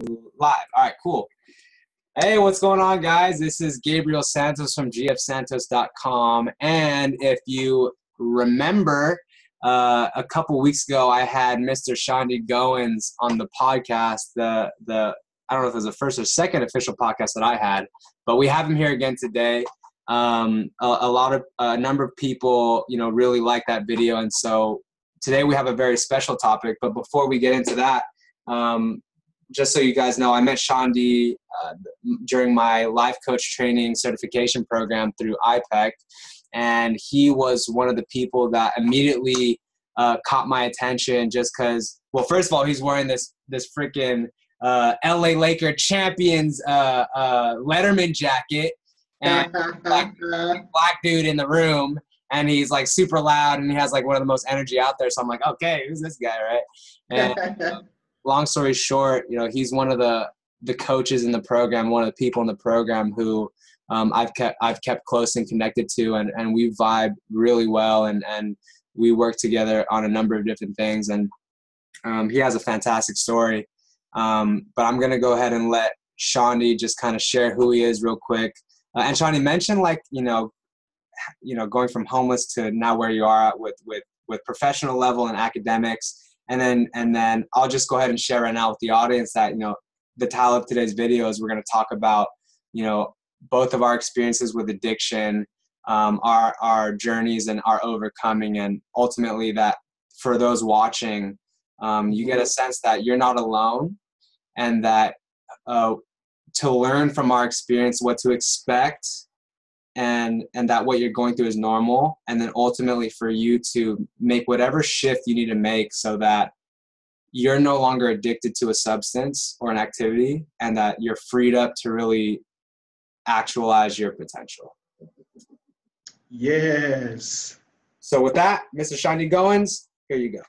Live. All right, cool. Hey, what's going on, guys? This is Gabriel Santos from gfsantos.com. And if you remember, uh, a couple weeks ago, I had Mr. Shaundi Goins on the podcast. The the I don't know if it was the first or second official podcast that I had, but we have him here again today. Um, a, a lot of a number of people, you know, really like that video, and so today we have a very special topic. But before we get into that, um, just so you guys know, I met Shaundi uh, during my life coach training certification program through IPEC, and he was one of the people that immediately uh, caught my attention just because. Well, first of all, he's wearing this this freaking uh, LA Laker champions uh, uh, Letterman jacket, and black, black dude in the room, and he's like super loud, and he has like one of the most energy out there. So I'm like, okay, who's this guy, right? And, long story short, you know, he's one of the the coaches in the program, one of the people in the program who um, I've kept I've kept close and connected to, and, and we vibe really well, and and we work together on a number of different things, and um, he has a fantastic story. Um, but I'm gonna go ahead and let Shaundi just kind of share who he is real quick. Uh, and Shaundi mentioned like you know, you know, going from homeless to now where you are with with with professional level and academics and then and then I'll just go ahead and share right now with the audience that you know the title of today's video is we're going to talk about you know both of our experiences with addiction, um, our our journeys and our overcoming, and ultimately that for those watching, um, you get a sense that you're not alone, and that uh, to learn from our experience what to expect and and that what you're going through is normal. And then ultimately for you to make whatever shift you need to make so that you're no longer addicted to a substance or an activity and that you're freed up to really actualize your potential. Yes. So with that mr Shaundi Goins here you go.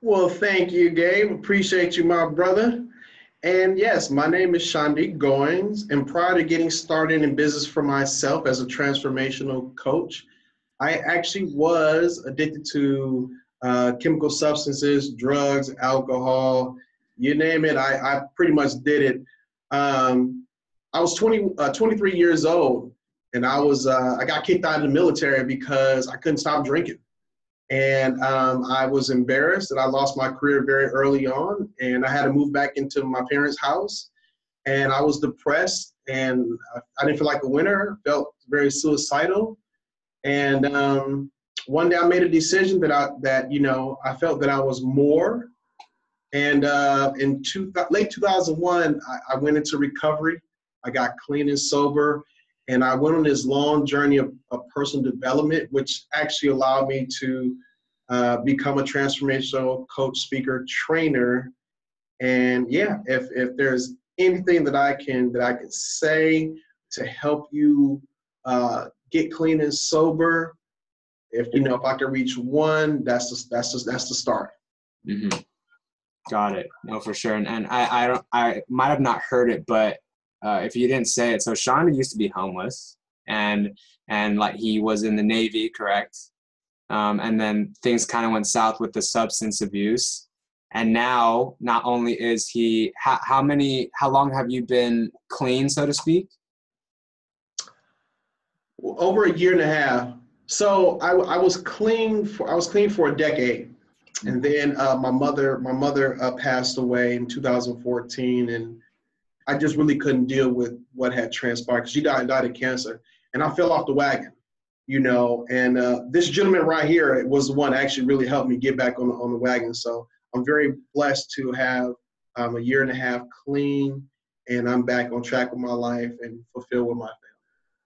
Well thank you gabe. Appreciate you my brother and yes, my name is Shaundi Goins. And prior to getting started in business for myself as a transformational coach, I actually was addicted to uh, chemical substances, drugs, alcohol, you name it. I, I pretty much did it. Um, I was 20, uh, 23 years old, and I was uh, I got kicked out of the military because I couldn't stop drinking. And um, I was embarrassed that I lost my career very early on, and I had to move back into my parents' house. And I was depressed, and I didn't feel like a winner. Felt very suicidal. And um, one day I made a decision that I that you know I felt that I was more. And uh, in two, late 2001, I, I went into recovery. I got clean and sober, and I went on this long journey of, of personal development, which actually allowed me to uh, become a transformational coach, speaker, trainer. And yeah, if, if there's anything that I can that I can say to help you uh, get clean and sober, if you know if I can reach one, that's the, that's the, that's the start. Mm-hmm. Got it. No, for sure. And, and I I don't I might have not heard it, but uh, if you didn't say it. So Sean used to be homeless, and and like he was in the Navy, correct? Um, and then things kind of went south with the substance abuse. And now, not only is he, how, how many, how long have you been clean, so to speak? Over a year and a half. So I, I was clean for, I was clean for a decade. And then uh, my mother, my mother uh, passed away in 2014, and I just really couldn't deal with what had transpired. Because she died, died of cancer, and I fell off the wagon, you know. And uh, this gentleman right here was the one that actually really helped me get back on the, on the wagon. So I'm very blessed to have um, a year and a half clean, and I'm back on track with my life and fulfilled with my family.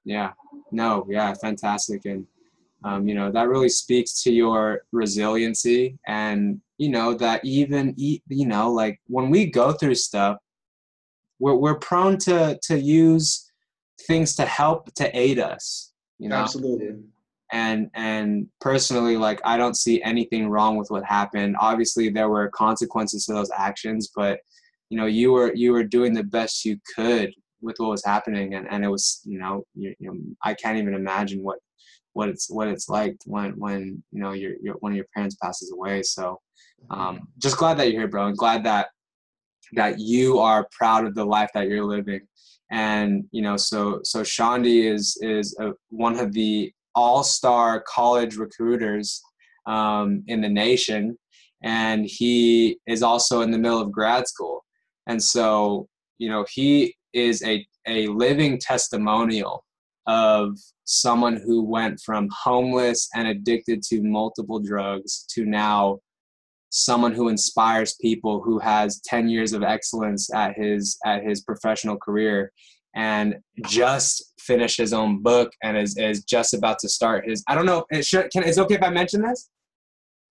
Yeah, no, yeah, fantastic, and um, you know that really speaks to your resiliency, and you know that even you know like when we go through stuff we're, we're prone to to use things to help to aid us you know? Absolutely. And and personally like i don't see anything wrong with what happened. Obviously there were consequences to those actions but you know you were you were doing the best you could with what was happening and, and it was you know you, you know i can't even imagine what what it's what it's like when when you know your, your one of your parents passes away. So um just glad that you're here bro and glad that that you are proud of the life that you're living. And you know so so Shaundi is is a, one of the all-star college recruiters um, in the nation. And he is also in the middle of grad school. And so you know he is a, a living testimonial of someone who went from homeless and addicted to multiple drugs to now someone who inspires people who has 10 years of excellence at his at his professional career and just finished his own book and is, is just about to start his i don't know it should, can, is it okay if i mention this?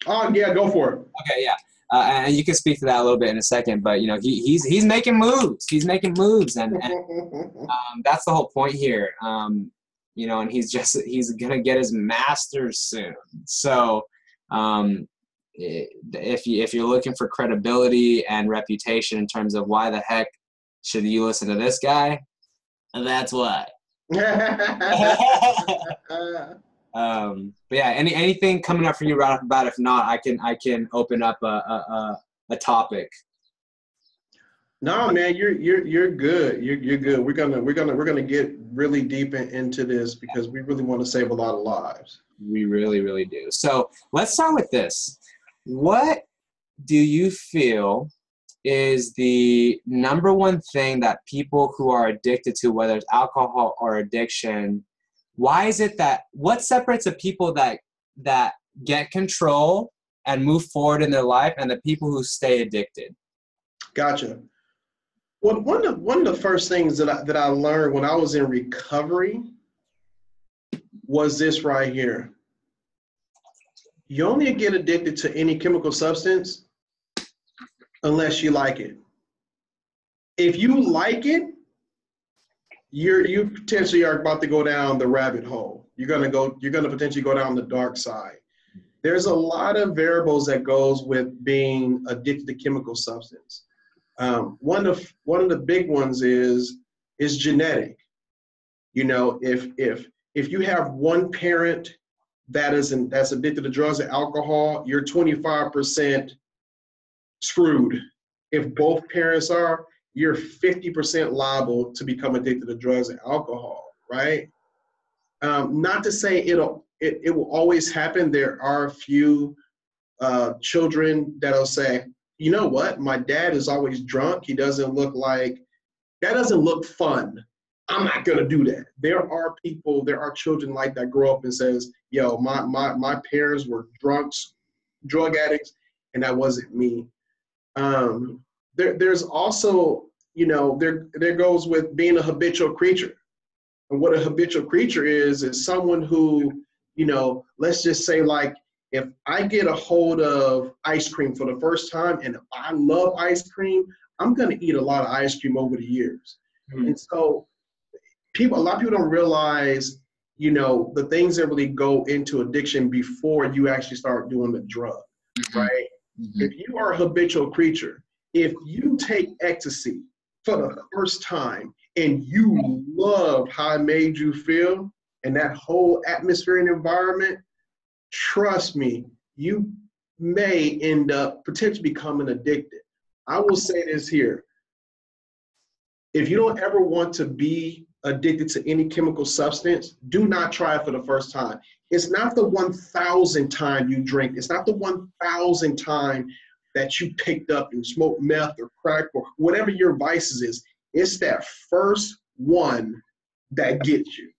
Oh yeah go for it. Okay yeah. Uh, and you can speak to that a little bit in a second but you know he, he's he's making moves he's making moves and, and um, that's the whole point here um, you know and he's just he's gonna get his master's soon. So um, if you if you're looking for credibility and reputation in terms of why the heck should you listen to this guy, that's why. um, but yeah, any anything coming up for you right off the bat? If not, I can I can open up a a, a topic. No, man, you're you're you're good. You're you're good. We're gonna we're gonna we're gonna get really deep in, into this because we really want to save a lot of lives. We really really do. So let's start with this. What do you feel is the number one thing that people who are addicted to, whether it's alcohol or addiction, why is it that what separates the people that that get control and move forward in their life and the people who stay addicted? Gotcha. Well, one of one of the first things that I, that I learned when I was in recovery was this right here you only get addicted to any chemical substance unless you like it. If you like it, you're you potentially are about to go down the rabbit hole. You're gonna go. You're gonna potentially go down the dark side. There's a lot of variables that goes with being addicted to chemical substance. Um, one of one of the big ones is is genetic. You know, if if if you have one parent that isn't that's addicted to drugs and alcohol, you're 25% screwed. If both parents are, you're 50% liable to become addicted to drugs and alcohol, right? Um, not to say it'll it, it will always happen. There are a few uh, children that'll say, you know what, my dad is always drunk. He doesn't look like that doesn't look fun. I'm not gonna do that. There are people, there are children like that grow up and says, yo, my my my parents were drunks, drug addicts, and that wasn't me. Um, there, there's also, you know, there there goes with being a habitual creature. And what a habitual creature is, is someone who, you know, let's just say like if I get a hold of ice cream for the first time and if I love ice cream, I'm gonna eat a lot of ice cream over the years. Mm-hmm. And so people, a lot of people don't realize, you know, the things that really go into addiction before you actually start doing the drug, mm-hmm. right? Mm-hmm. If you are a habitual creature, if you take ecstasy for the first time and you love how it made you feel and that whole atmosphere and environment, trust me, you may end up potentially becoming addicted. I will say this here. If you don't ever want to be addicted to any chemical substance, do not try it for the first time. It's not the 1,000 time you drink. It's not the 1,000 time that you picked up and smoked meth or crack or whatever your vices is. It's that first one that gets you.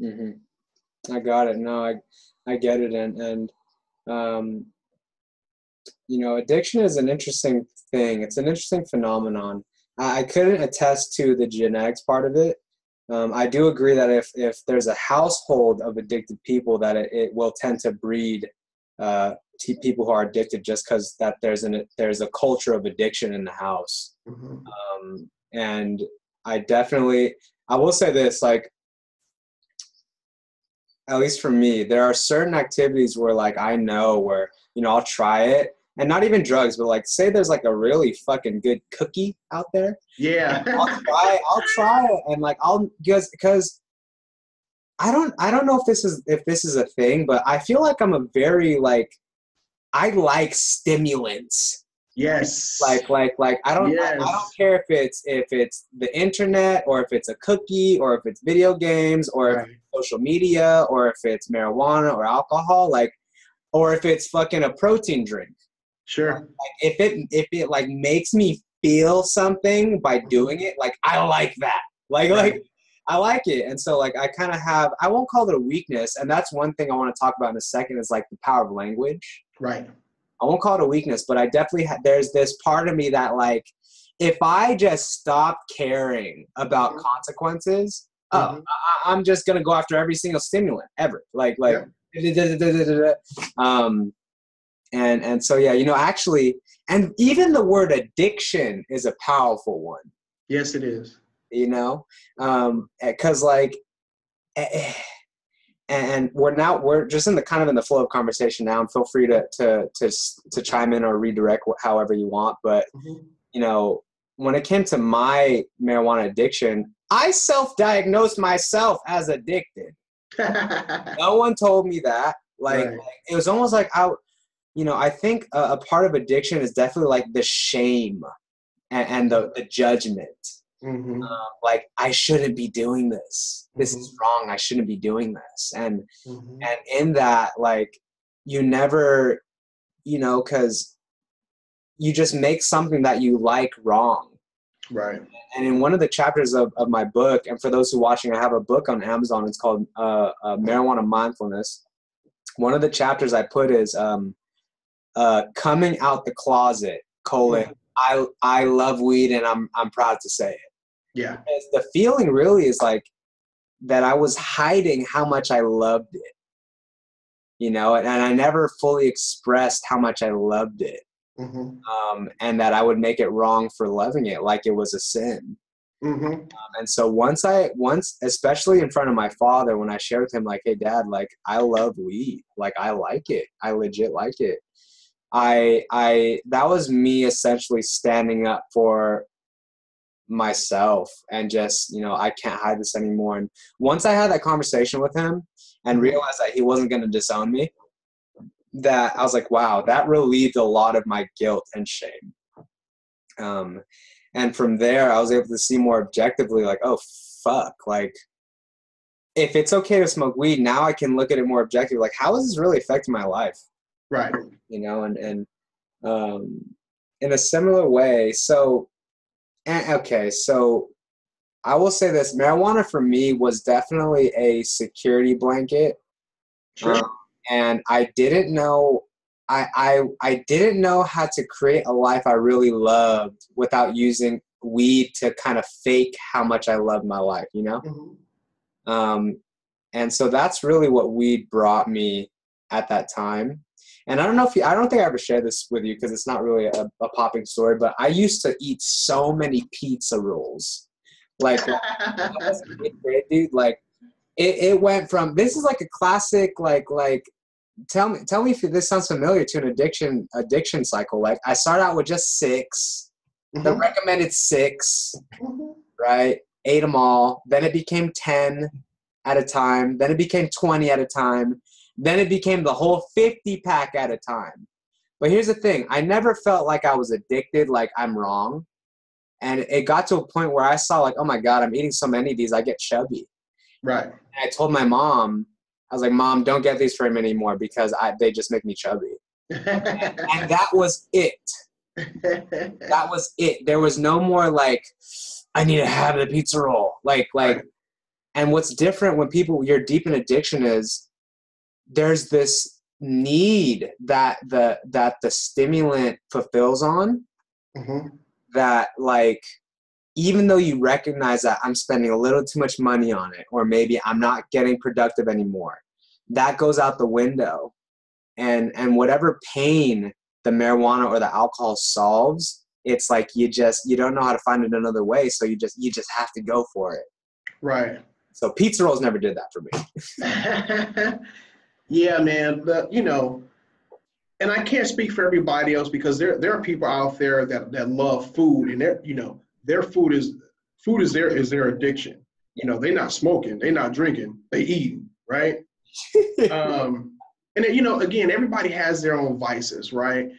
Mm-hmm. I got it. No, I, I get it. And, and, um, you know, addiction is an interesting thing. It's an interesting phenomenon. I couldn't attest to the genetics part of it. Um, I do agree that if, if there's a household of addicted people, that it, it will tend to breed uh, people who are addicted just because that there's an there's a culture of addiction in the house. Mm-hmm. Um, and I definitely I will say this like at least for me, there are certain activities where like I know where you know I'll try it and not even drugs, but like say there's like a really fucking good cookie out there. Yeah. I'll try I'll try it and like I'll because because I don't I don't know if this is if this is a thing, but I feel like I'm a very like I like stimulants. Yes. Like like like I don't Yes. I, I don't care if it's if it's the internet or if it's a cookie or if it's video games or if Right. social media or if it's marijuana or alcohol like or if it's fucking a protein drink Sure. like if it if it like makes me feel something by doing it like i like that like Right. like i like it and so like i kind of have i won't call it a weakness and that's one thing i want to talk about in a second is like the power of language Right. i won't call it a weakness but i definitely ha- there's this part of me that like if i just stop caring about Mhm. consequences oh Mhm. I, i'm just gonna go after every single stimulant ever like like um and and so yeah you know actually and even the word addiction is a powerful one Yes, it is. you know um because like eh, eh, and we're now we're just in the kind of in the flow of conversation now and feel free to to to to chime in or redirect however you want but Mhm. you know when it came to my marijuana addiction i self-diagnosed myself as addicted no one told me that like, Right. like, it was almost like i you know i think a, a part of addiction is definitely like the shame and, and the, the judgment Mhm. um, like i shouldn't be doing this this is Mhm. wrong i shouldn't be doing this and Mhm. and in that like you never you know because you just make something that you like wrong Right. and in one of the chapters of, of my book and for those who are watching i have a book on amazon it's called uh, uh, marijuana mindfulness one of the chapters i put is um, uh, coming out the closet colon i i love weed and i'm i'm proud to say it Yeah. Because the feeling really is like that i was hiding how much i loved it you know and, and i never fully expressed how much i loved it Mhm. um, and that i would make it wrong for loving it like it was a sin Mhm. and so once I once especially in front of my father when I shared with him like hey dad like I love weed like I like it I legit like it I I that was me essentially standing up for myself and just you know I can't hide this anymore. And once I had that conversation with him and realized that he wasn't going to disown me that I was like wow that relieved a lot of my guilt and shame. Um and from there i was able to see more objectively like oh fuck like if it's okay to smoke weed now i can look at it more objectively like how is this really affecting my life Right. you know and and um in a similar way so okay so i will say this marijuana for me was definitely a security blanket Sure. um, and I didn't know I, I I didn't know how to create a life I really loved without using weed to kind of fake how much I love my life, you know? Mhm. Um, and so that's really what weed brought me at that time. And I don't know if you, I don't think I ever shared this with you because it's not really a, a popping story, but I used to eat so many pizza rolls. Like, I was in eighth grade, dude, like it, it went from this is like a classic like like tell me tell me if this sounds familiar to an addiction addiction cycle like i start out with just six the Mhm. recommended six Mhm. right ate them all then it became 10 at a time then it became 20 at a time then it became the whole 50 pack at a time but here's the thing i never felt like i was addicted like i'm wrong and it got to a point where i saw like oh my god i'm eating so many of these i get chubby Right. and I told my mom, I was like, Mom, don't get these for him anymore because I, they just make me chubby. And that was it. That was it. There was no more like, I need to have the pizza roll. Like, like, and what's different when people, you're deep in addiction is there's this need that the, that the stimulant fulfills on Mhm. that like even though you recognize that I'm spending a little too much money on it, or maybe I'm not getting productive anymore, that goes out the window. And and whatever pain the marijuana or the alcohol solves, it's like you just you don't know how to find it another way, so you just you just have to go for it. Right. So pizza rolls never did that for me. yeah, man. But you know, and I can't speak for everybody else because there there are people out there that that love food and they're you know their food is food is their is their addiction. You know, they're not smoking, they're not drinking, they eat, right? um, and then, you know, again, everybody has their own vices, right?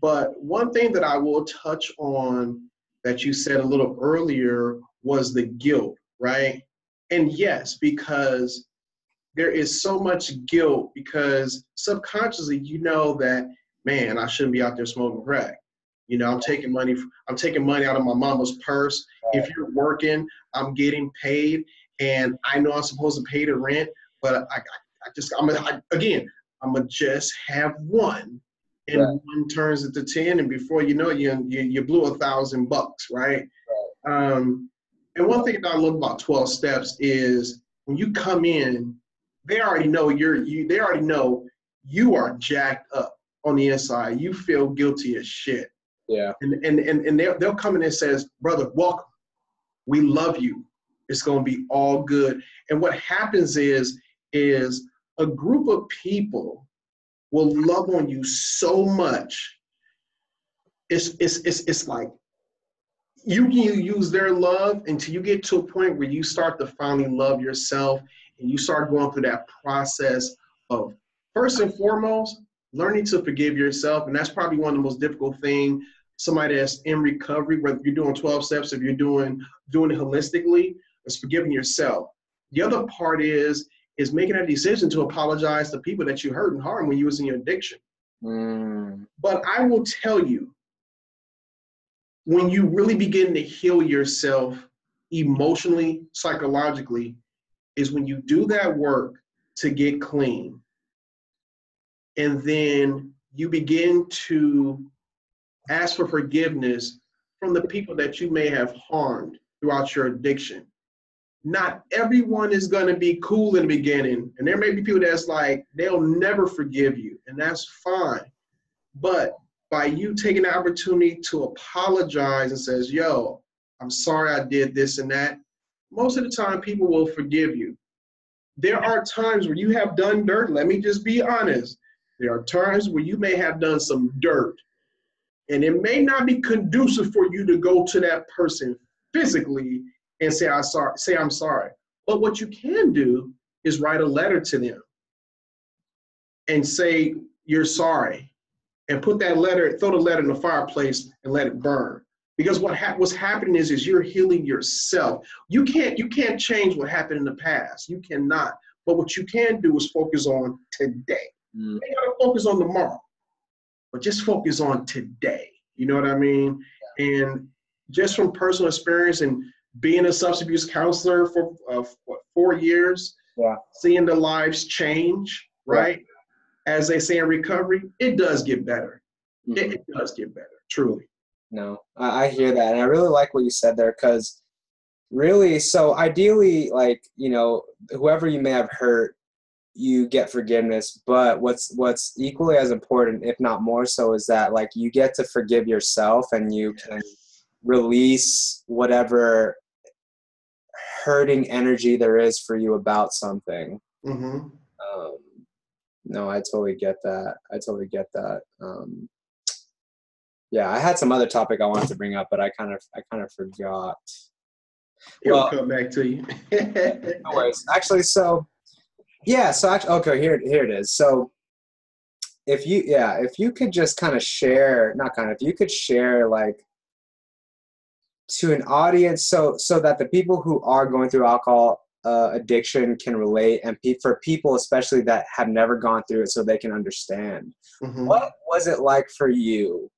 But one thing that I will touch on that you said a little earlier was the guilt, right? And yes, because there is so much guilt because subconsciously you know that man, I shouldn't be out there smoking crack. You know, I'm taking money. I'm taking money out of my mama's purse. If you're working, I'm getting paid, and I know I'm supposed to pay the rent, but I, I, just, I'm I, again, I'm gonna just have one, and right. one turns into ten, and before you know it, you you, you blew a thousand bucks, right? right? Um, and one thing that I love about 12 steps is when you come in, they already know you're you. They already know you are jacked up on the inside. You feel guilty as shit. Yeah. And and and, and they'll, they'll come in and says, brother, welcome. We love you. It's gonna be all good. And what happens is is a group of people will love on you so much. It's it's it's it's like you can use their love until you get to a point where you start to finally love yourself and you start going through that process of first and foremost learning to forgive yourself and that's probably one of the most difficult thing somebody that's in recovery whether you're doing 12 steps if you're doing doing it holistically is forgiving yourself the other part is is making a decision to apologize to people that you hurt and harmed when you was in your addiction mm. but i will tell you when you really begin to heal yourself emotionally psychologically is when you do that work to get clean and then you begin to ask for forgiveness from the people that you may have harmed throughout your addiction. Not everyone is going to be cool in the beginning, and there may be people that's like they'll never forgive you, and that's fine. But by you taking the opportunity to apologize and says, "Yo, I'm sorry I did this and that," most of the time people will forgive you. There are times where you have done dirt. Let me just be honest. There are times where you may have done some dirt, and it may not be conducive for you to go to that person physically and say, I sorry, say I'm sorry. But what you can do is write a letter to them and say you're sorry and put that letter, throw the letter in the fireplace and let it burn. Because what ha- what's happening is, is you're healing yourself. You can't you can't change what happened in the past. You cannot. But what you can do is focus on today. Mm. You gotta focus on tomorrow, but just focus on today. You know what I mean? And just from personal experience and being a substance abuse counselor for uh, what, four years, yeah. seeing the lives change, right? Yeah. As they say in recovery, it does get better. Mm-hmm. It, it, does get better, truly. No, I, I hear that. And I really like what you said there because really, so ideally, like, you know, whoever you may have hurt, you get forgiveness but what's what's equally as important if not more so is that like you get to forgive yourself and you can release whatever hurting energy there is for you about something mm-hmm. um, no i totally get that i totally get that um, yeah i had some other topic i wanted to bring up but i kind of i kind of forgot It'll well, come back to you. no worries. Actually, so yeah, so actually, okay, here here it is. So if you yeah, if you could just kind of share, not kind of, if you could share like to an audience so so that the people who are going through alcohol uh, addiction can relate and pe- for people especially that have never gone through it so they can understand mm-hmm. what was it like for you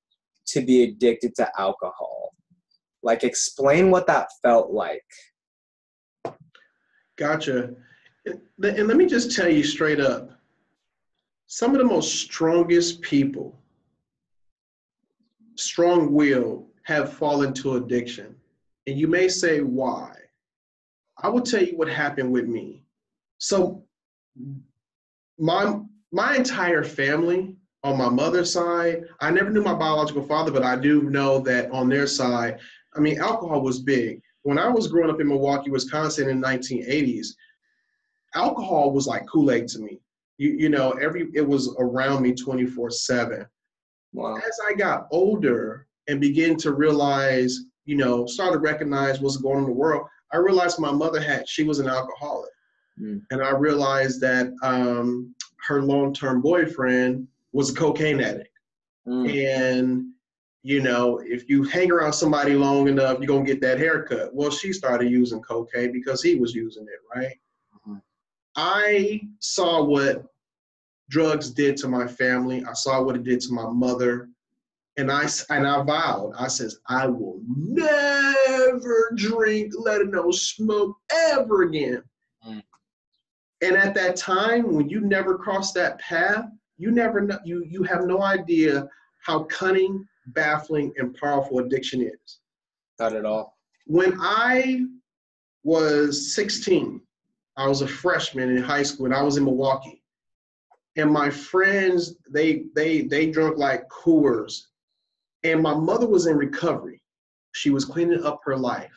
to be addicted to alcohol like explain what that felt like gotcha and let me just tell you straight up some of the most strongest people, strong will, have fallen to addiction. And you may say, why? I will tell you what happened with me. So, my, my entire family on my mother's side, I never knew my biological father, but I do know that on their side, I mean, alcohol was big. When I was growing up in Milwaukee, Wisconsin in the 1980s, alcohol was like Kool-Aid to me. You, you know, every it was around me 24-7. Wow. As I got older and began to realize, you know, started to recognize what's going on in the world, I realized my mother had, she was an alcoholic. Mm. And I realized that um, her long-term boyfriend was a cocaine addict. Mm. And you know, if you hang around somebody long enough, you're gonna get that haircut. Well, she started using cocaine because he was using it, right? Mm-hmm. I saw what drugs did to my family. I saw what it did to my mother. And I and I vowed, I says, I will never drink, let alone smoke ever again. Mm. And at that time, when you never cross that path, you never know, you you have no idea how cunning, baffling, and powerful addiction is. Not at all. When I was 16, I was a freshman in high school, and I was in Milwaukee and my friends they they they drunk like Coors, and my mother was in recovery. She was cleaning up her life,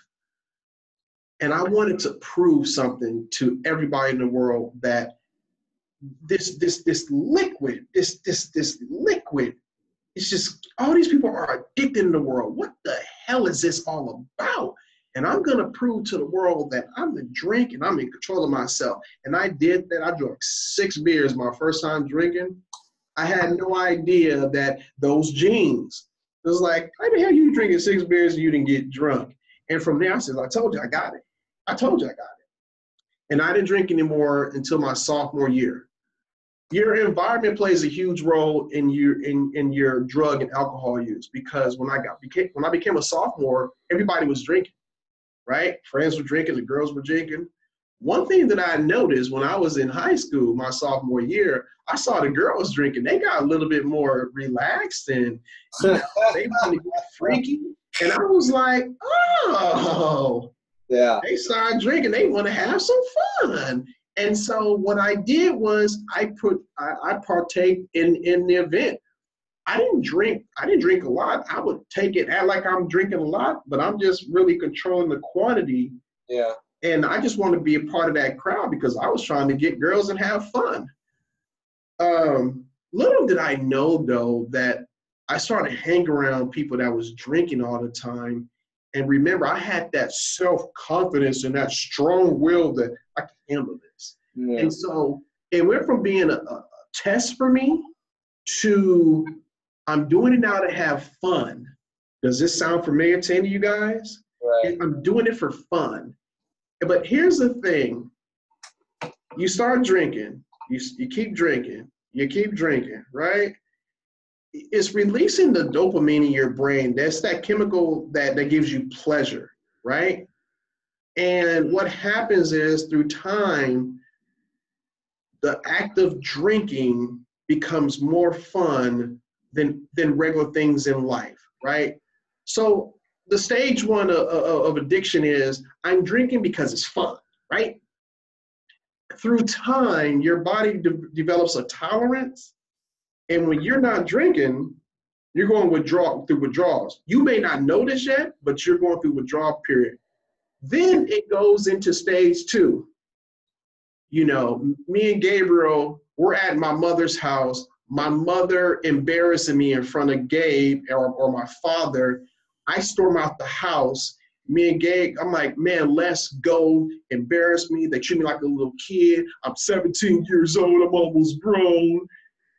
and I wanted to prove something to everybody in the world that this this this liquid this this this liquid it's just all these people are addicted in the world what the hell is this all about and I'm going to prove to the world that I'm the drink and I'm in control of myself. And I did that. I drank six beers my first time drinking. I had no idea that those genes, it was like, how the hell you drinking six beers and you didn't get drunk? And from there, I said, I told you I got it. I told you I got it. And I didn't drink anymore until my sophomore year. Your environment plays a huge role in your in, in your drug and alcohol use because when I got became when I became a sophomore, everybody was drinking right? Friends were drinking, the girls were drinking. One thing that I noticed when I was in high school, my sophomore year, I saw the girls drinking. They got a little bit more relaxed and you know, they wanted to get freaky. And I was like, oh, yeah. They started drinking. They want to have some fun. And so what I did was I put I, I partake in in the event. I didn't drink. I didn't drink a lot. I would take it, act like I'm drinking a lot, but I'm just really controlling the quantity. Yeah. And I just want to be a part of that crowd because I was trying to get girls and have fun. Um, little did I know though that I started hanging around people that was drinking all the time. And remember, I had that self confidence and that strong will that I can handle this. Yeah. And so it went from being a, a test for me to I'm doing it now to have fun. Does this sound familiar to any of you guys? Right. I'm doing it for fun. But here's the thing you start drinking, you, you keep drinking, you keep drinking, right? It's releasing the dopamine in your brain. That's that chemical that, that gives you pleasure, right? And what happens is through time, the act of drinking becomes more fun than than regular things in life, right? So the stage one of, of addiction is I'm drinking because it's fun, right? Through time, your body de- develops a tolerance, and when you're not drinking, you're going withdraw through withdrawals. You may not notice yet, but you're going through withdrawal period. Then it goes into stage two. You know, me and Gabriel, we're at my mother's house my mother embarrassing me in front of Gabe or, or my father, I storm out the house. Me and Gabe, I'm like, man, let's go. Embarrass me. They treat me like a little kid. I'm 17 years old. I'm almost grown.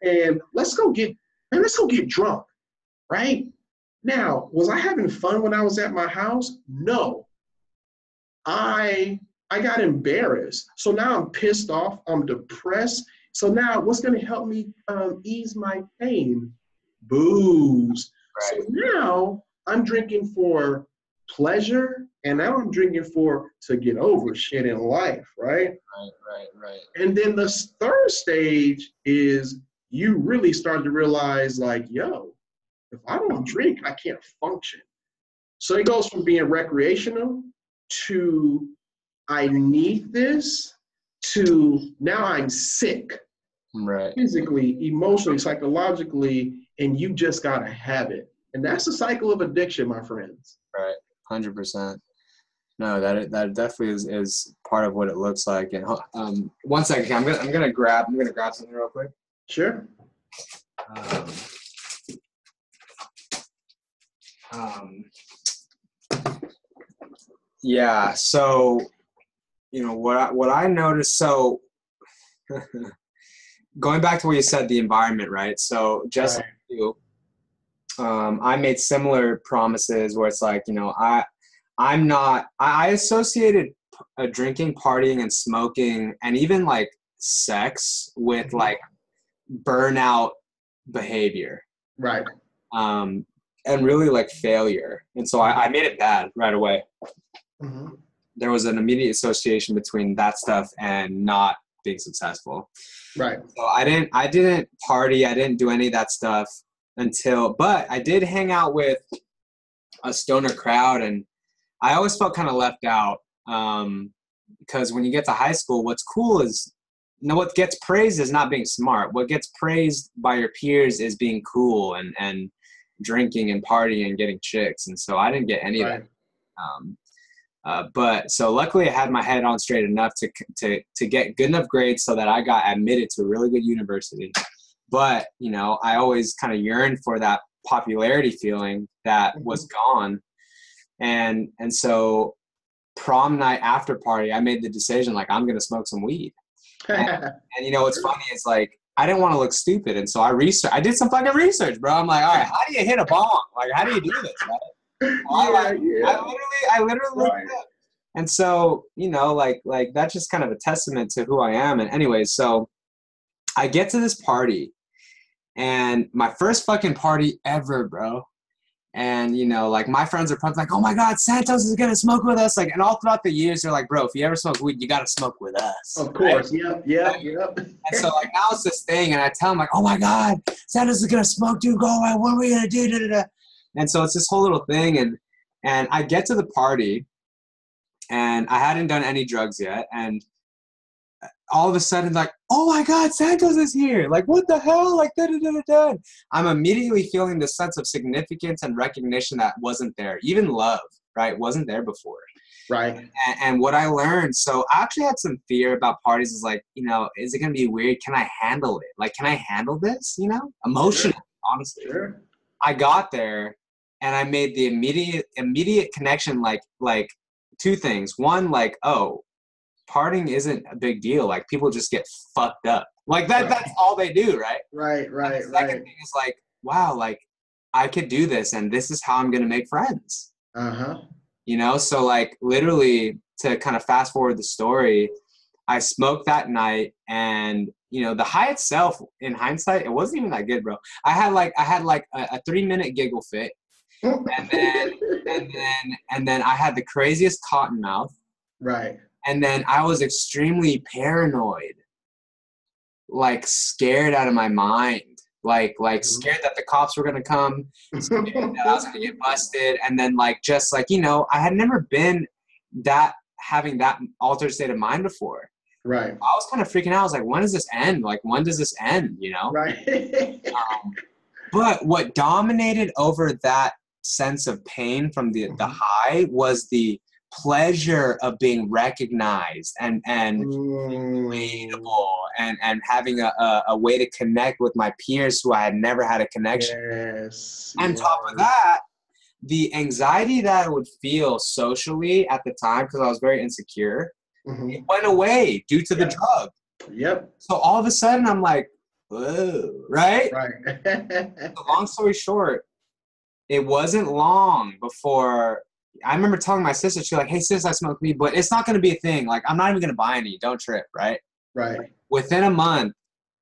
And let's go get, man, let's go get drunk. Right? Now, was I having fun when I was at my house? No. I I got embarrassed. So now I'm pissed off. I'm depressed. So now, what's going to help me um, ease my pain? Booze. Right. So now I'm drinking for pleasure, and now I'm drinking for to get over shit in life, right? Right, right, right. And then the third stage is you really start to realize, like, yo, if I don't drink, I can't function. So it goes from being recreational to I need this to now I'm sick. Right. Physically, emotionally, psychologically, and you just gotta have it. And that's the cycle of addiction, my friends. Right. Hundred percent. No, that that definitely is, is part of what it looks like. And um, one second, I'm gonna I'm gonna grab I'm gonna grab something real quick. Sure. Um, um, yeah. So you know what I, what I noticed. So going back to what you said, the environment, right? So just right. like you, um, I made similar promises where it's like, you know, I, I'm not. I, I associated uh, drinking, partying, and smoking, and even like sex with Mhm. like burnout behavior, Right. um, and really like failure. And so I, I made it bad right away. hmm There was an immediate association between that stuff and not being successful. Right. So I didn't I didn't party, I didn't do any of that stuff until but I did hang out with a stoner crowd and I always felt kind of left out um, because when you get to high school what's cool is know what gets praised is not being smart. What gets praised by your peers is being cool and and drinking and partying and getting chicks and so I didn't get any of that um, uh, but so luckily, I had my head on straight enough to to to get good enough grades so that I got admitted to a really good university. But you know, I always kind of yearned for that popularity feeling that was gone, and and so prom night after party, I made the decision like I'm gonna smoke some weed. And you know what's funny is like I didn't want to look stupid, and so I research. I did some fucking research, bro. I'm like, all right, how do you hit a bong? Like, how do you do this? Right? yeah, I yeah. literally, I literally Right. it up. And so, you know, like, like that's just kind of a testament to who I am. And anyways, so I get to this party, and my first fucking party ever, bro. And you know, like my friends are pumped, like, "Oh my God, Santos is gonna smoke with us!" Like, and all throughout the years, they're like, "Bro, if you ever smoke weed, you gotta smoke with us." Of right? course. Yep. Yep. Yep. And so like now it's this thing, and I tell them like, "Oh my God, Santos is gonna smoke, dude. Go away. What are we gonna do?" Da, da, da. And so it's this whole little thing, and and I get to the party, and I hadn't done any drugs yet, and all of a sudden like, "Oh my God, Santos is here! Like what the hell? Like da da da da da." I'm immediately feeling this sense of significance and recognition that wasn't there, even love, right? Wasn't there before Right. and, and what I learned, so I actually had some fear about parties. Is like, you know, is it gonna be weird? Can I handle it? Like, can I handle this? You know, emotionally, honestly. Sure. I got there, and I made the immediate immediate connection. Like, like two things. One, like, oh, partying isn't a big deal. Like, people just get fucked up. Like that. Right. That's all they do, right? Right. Right. the second Right. thing is like, wow, like I could do this, and this is how I'm gonna make friends Uh huh. you know so like literally to kind of fast forward the story i smoked that night and you know the high itself in hindsight it wasn't even that good bro i had like i had like a, a three minute giggle fit and then and then and then i had the craziest cotton mouth right. And then i was extremely paranoid like scared out of my mind like like Mhm. scared that the cops were gonna come scared that I was gonna get busted, and then like just like you know, I had never been that having that altered state of mind before. right. I was kind of freaking out. I was like, when does this end? Like, when does this end? You know. Right. Um, but what dominated over that sense of pain from the the Mhm. high was the pleasure of being recognized and and Mm, relatable and and having a, a, a way to connect with my peers who I had never had a connection. yes. on top of that, the anxiety that I would feel socially at the time, because I was very insecure, Mhm. it went away due to the drug. Yep. So all of a sudden, I'm like, whoa, right? Right. So long story short, it wasn't long before I remember telling my sister, she's like, hey, sis, I smoke weed, but it's not going to be a thing. Like, I'm not even going to buy any. Don't trip, right? right. Within a month,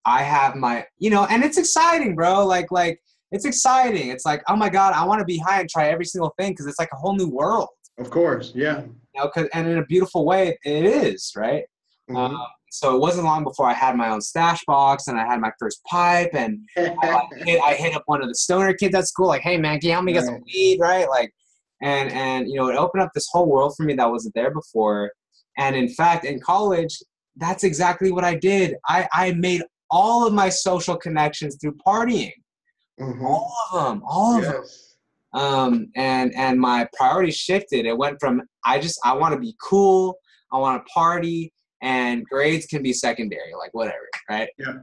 I have my, you know, and it's exciting, bro. Like, like, it's exciting. It's like, oh my God, I want to be high and try every single thing because it's like a whole new world. Of course. Yeah. you know, 'cause- and in a beautiful way, it is, right? Mhm. Um, so it wasn't long before I had my own stash box and I had my first pipe, and I hit, I hit up one of the stoner kids at school, like, "Hey man, can you help me get some weed?" Right? Like, and and you know, it opened up this whole world for me that wasn't there before. And in fact, in college, that's exactly what I did. I I made all of my social connections through partying, Mhm. all of them, all of them um, and and my priorities shifted. It went from I just I want to be cool, I want to party, and grades can be secondary, like whatever, right? Yeah.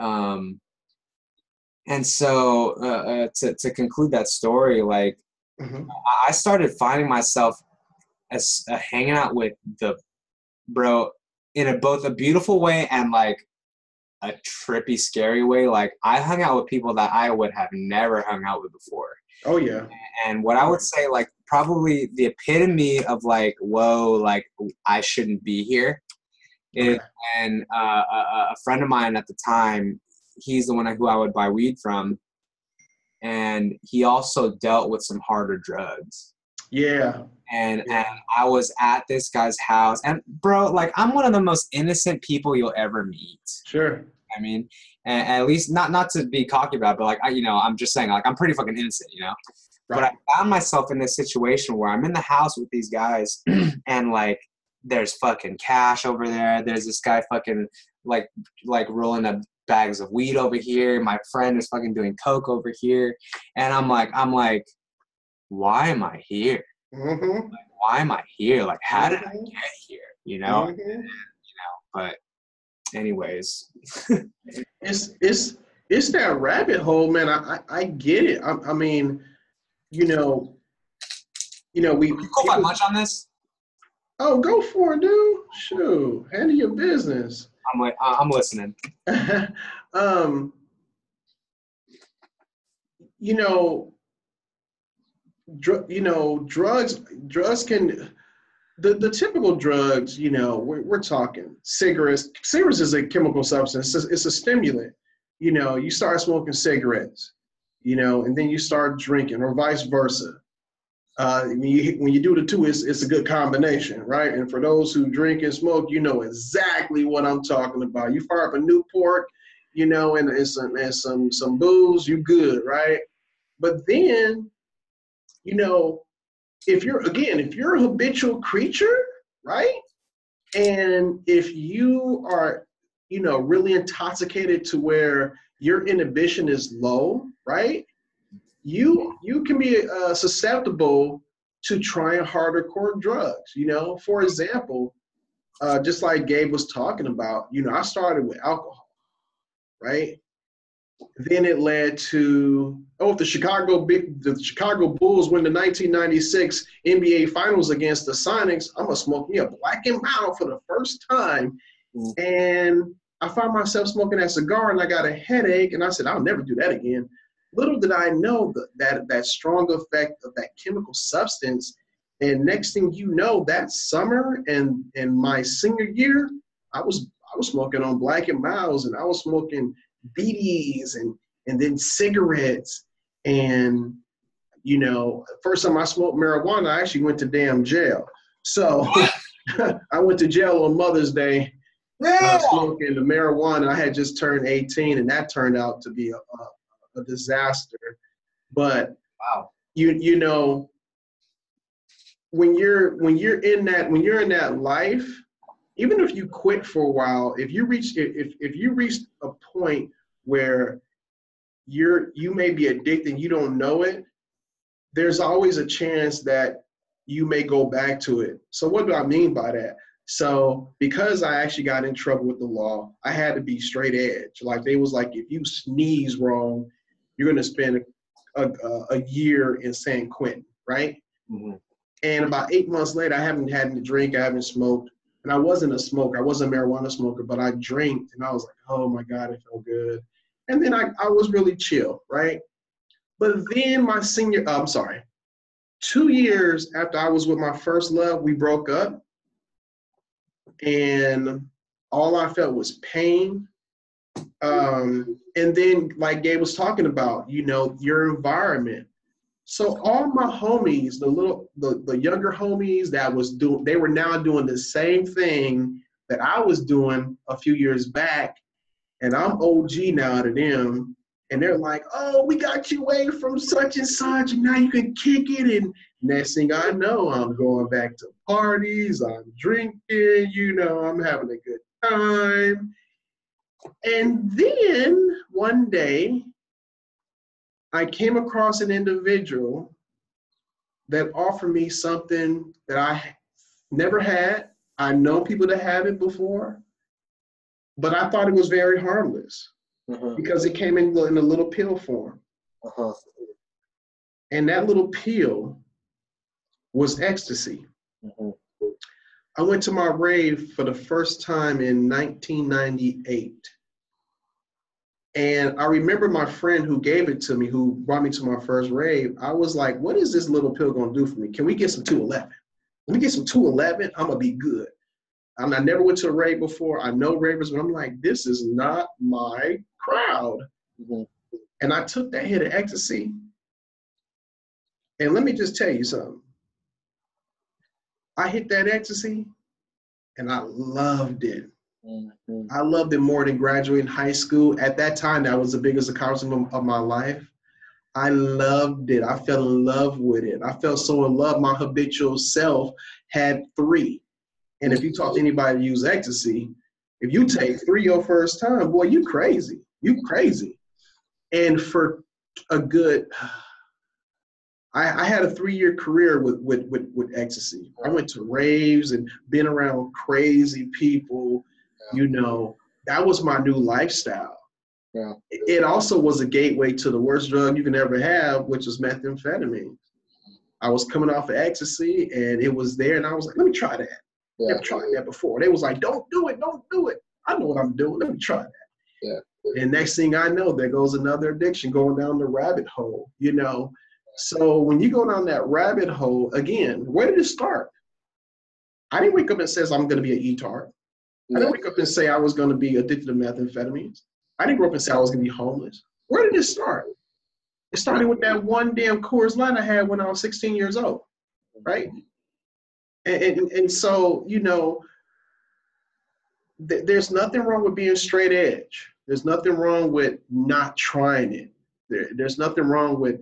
Um, and so uh, uh, to to conclude that story, like Mhm. I- started finding myself as uh, hanging out with the bro in a both a beautiful way and like a trippy, scary way. Like I hung out with people that I would have never hung out with before. Oh yeah. And what I would say, like probably the epitome of like, whoa, like I shouldn't be here. Is, Okay. and uh, a, a friend of mine at the time, he's the one who I would buy weed from, and he also dealt with some harder drugs. Yeah. And Yeah. and I was at this guy's house, and bro, like I'm one of the most innocent people you'll ever meet. Sure. I mean, and, at least not not to be cocky about, it, but like I, you know, I'm just saying, like I'm pretty fucking innocent, you know. Right. But I found myself in this situation where I'm in the house with these guys, and like there's fucking cash over there. There's this guy fucking like like rolling up bags of weed over here. My friend is fucking doing coke over here, and I'm like, I'm like, why am I here? Mm-hmm. Why am I here? Like, how did I get here? You know. Mhm. But anyways, It's it's it's that rabbit hole, man. I I, I get it. I, I mean, you know, you know, we. you go by much on this? Oh, go for it, dude. Shoot, handle your business. I'm like, I- I'm listening. um, you know, dr- you know, drugs. Drugs can. The, the typical drugs, you know, we're, we're talking cigarettes. Cigarettes is a chemical substance. It's a, it's a stimulant. You know, you start smoking cigarettes, you know, and then you start drinking, or vice versa. Uh, when you when you do the two, it's it's a good combination, right? And for those who drink and smoke, you know exactly what I'm talking about. You fire up a Newport, you know, and, and some and some some booze, you good, right? But then, you know, if you're again, if you're a habitual creature, right? And if you are, you know, really intoxicated to where your inhibition is low, right? You you can be uh, susceptible to trying harder core drugs. You know, for example, uh, just like Gabe was talking about, you know, I started with alcohol, right? Then it led to oh, if the Chicago big the Chicago Bulls win the 1996 NBA Finals against the Sonics, I'm gonna smoke me a black and mild for the first time, Mm. and I found myself smoking that cigar, and I got a headache, and I said I'll never do that again. Little did I know that that, that strong effect of that chemical substance, and next thing you know, that summer and and my senior year, I was I was smoking on black and miles, and I was smoking BDs and and then cigarettes. And you know first time I smoked marijuana I actually went to damn jail. So I went to jail on Mother's Day. Uh, smoking the marijuana. I had just turned 18 and that turned out to be a, a, a disaster. But Wow. you you know when you're when you're in that when you're in that life even if you quit for a while if you reach if if you reach a point where you're you may be addicted and you don't know it there's always a chance that you may go back to it. So what do i mean by that? So because i actually got in trouble with the law i had to be straight edge. Like they was like if you sneeze wrong you're going to spend a, a, a year in san quentin right Mhm. and about eight months later, I haven't had any drink, I haven't smoked. And I wasn't a smoker, I wasn't a marijuana smoker, but I drank and I was like, oh my God, it felt good. And then I, I was really chill, right? But then my senior, uh, I'm sorry, two years after I was with my first love, we broke up. And all I felt was pain. Um, and then, like Gabe was talking about, you know, your environment. So all my homies, the little the, the younger homies that was doing they were now doing the same thing that I was doing a few years back. And I'm OG now to them. And they're like, oh, we got you away from such and such, and now you can kick it. And next thing I know, I'm going back to parties, I'm drinking, you know, I'm having a good time. And then one day, I came across an individual that offered me something that I never had. I know people that have it before, but I thought it was very harmless Mhm. because it came in, in a little pill form. Uh-huh. And that little pill was ecstasy. Mhm. I went to my rave for the first time in 1998. And I remember my friend who gave it to me, who brought me to my first rave. I was like, what is this little pill gonna do for me? Can we get some 211? Let me get some 211. I'm gonna be good. I, I never went to a rave before. I know ravers, but I'm like, this is not my crowd. Mm-hmm. And I took that hit of ecstasy. And let me just tell you something. I hit that ecstasy and I loved it. Mm-hmm. I loved it more than graduating high school. At that time, that was the biggest accomplishment of my life. I loved it. I fell in love with it. I felt so in love. My habitual self had three. And if you talk to anybody who use ecstasy, if you take three your first time, boy, you crazy. You crazy. And for a good, I, I had a three-year career with, with, with, with ecstasy. I went to raves and been around crazy people. You know, that was my new lifestyle. Yeah. It also was a gateway to the worst drug you can ever have, which was methamphetamine. I was coming off of ecstasy and it was there, and I was like, let me try that. Yeah. Never tried that before. They was like, don't do it, don't do it. I know what I'm doing. Let me try that. Yeah. And next thing I know, there goes another addiction going down the rabbit hole, you know. So when you go down that rabbit hole, again, where did it start? I didn't wake up and says I'm gonna be an e-tard. I didn't wake up and say I was gonna be addicted to methamphetamines. I didn't grow up and say I was gonna be homeless. Where did it start? It started with that one damn Coors Light I had when I was 16 years old, right? And, and, and so, you know, th- there's nothing wrong with being straight edge. There's nothing wrong with not trying it. There, there's nothing wrong with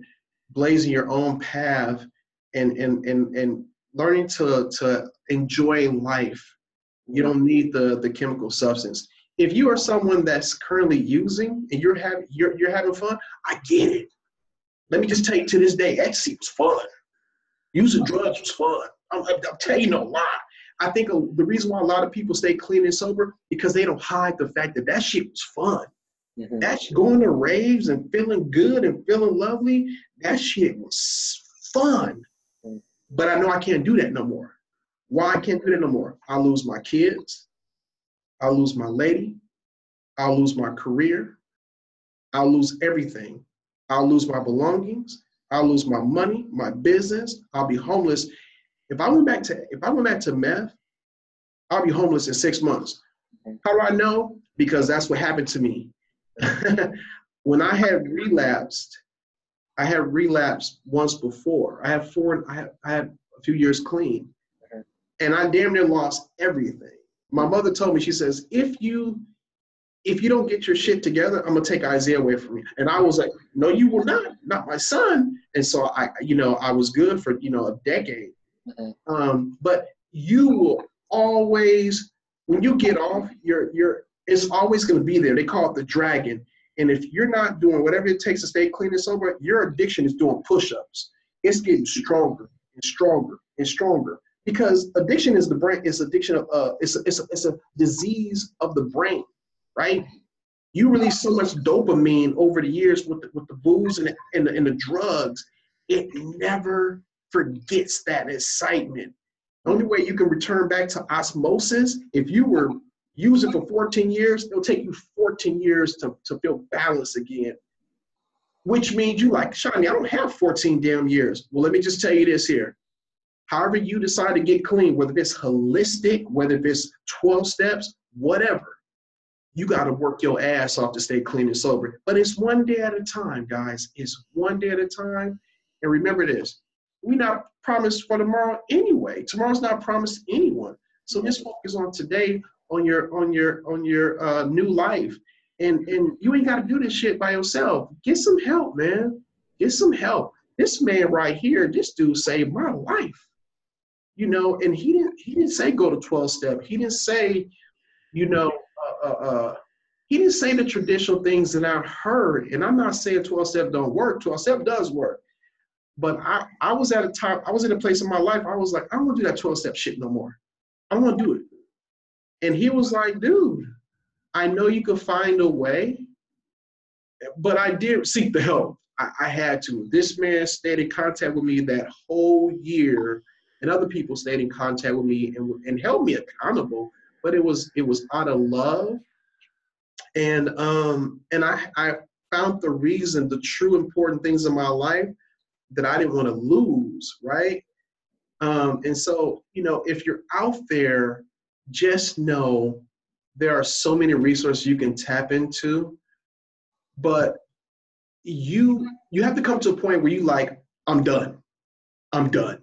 blazing your own path and, and, and, and learning to, to enjoy life. You don't need the, the chemical substance. If you are someone that's currently using and you're having you're, you're having fun, I get it. Let me just tell you to this day, ecstasy was fun. Using drugs was fun. I'm, I'm telling you no lie. I think the reason why a lot of people stay clean and sober because they don't hide the fact that that shit was fun. Mm-hmm. That's going to raves and feeling good and feeling lovely. That shit was fun. Mm-hmm. But I know I can't do that no more. Why I can't do that no more? I lose my kids. I'll lose my lady. I'll lose my career. I'll lose everything. I'll lose my belongings. I'll lose my money, my business. I'll be homeless. If I went back to if I went back to meth, I'll be homeless in six months. How do I know? Because that's what happened to me. when I had relapsed, I had relapsed once before. I had four. I had, I had a few years clean, and I damn near lost everything. My mother told me, she says, if you if you don't get your shit together, I'm gonna take Isaiah away from you. And I was like, no, you will not, not my son. And so I, you know, I was good for you know a decade. Mm-hmm. Um, but you will always, when you get off, you're you're it's always going to be there. They call it the dragon. And if you're not doing whatever it takes to stay clean and sober, your addiction is doing push-ups. It's getting stronger and stronger and stronger because addiction is the brain. It's addiction of uh, it's a, it's a, it's a disease of the brain, right? You release so much dopamine over the years with the, with the booze and the, and the, and the drugs, it never forgets that excitement. The only way you can return back to osmosis, if you were using for 14 years, it'll take you 14 years to, to feel balance again. Which means you like, Shaundi, I don't have 14 damn years. Well, let me just tell you this here. However you decide to get clean, whether it's holistic, whether it's 12 steps, whatever, you got to work your ass off to stay clean and sober. But it's one day at a time, guys. It's one day at a time. And remember this we're not promised for tomorrow anyway. Tomorrow's not promised anyone. So just focus on today, on your on your on your uh, new life, and and you ain't got to do this shit by yourself. Get some help, man. Get some help. This man right here, this dude saved my life. You know, and he didn't he didn't say go to twelve step. He didn't say, you know, uh, uh, uh, he didn't say the traditional things that I've heard. And I'm not saying twelve step don't work. Twelve step does work. But I, I was at a time, I was in a place in my life, I was like, I don't want to do that 12 step shit no more. I don't want to do it. And he was like, dude, I know you could find a way, but I did seek the help. I, I had to. This man stayed in contact with me that whole year, and other people stayed in contact with me and, and held me accountable. But it was it was out of love, and um, and I I found the reason, the true important things in my life that I didn't want to lose, right? Um, and so, you know, if you're out there, just know there are so many resources you can tap into, but you you have to come to a point where you like, I'm done. I'm done.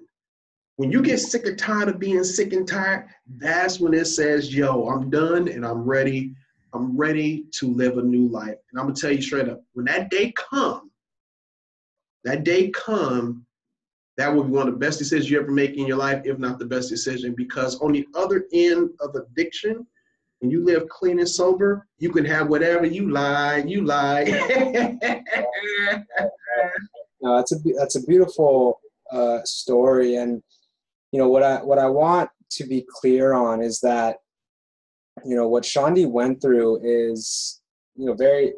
When you get sick and tired of being sick and tired, that's when it says, yo, I'm done and I'm ready. I'm ready to live a new life. And I'm gonna tell you straight up, when that day come, that day come, that will be one of the best decisions you ever make in your life, if not the best decision, because on the other end of addiction, when you live clean and sober, you can have whatever you like. You like. no, that's a that's a beautiful uh, story, and you know what I what I want to be clear on is that you know what Shaundi went through is you know very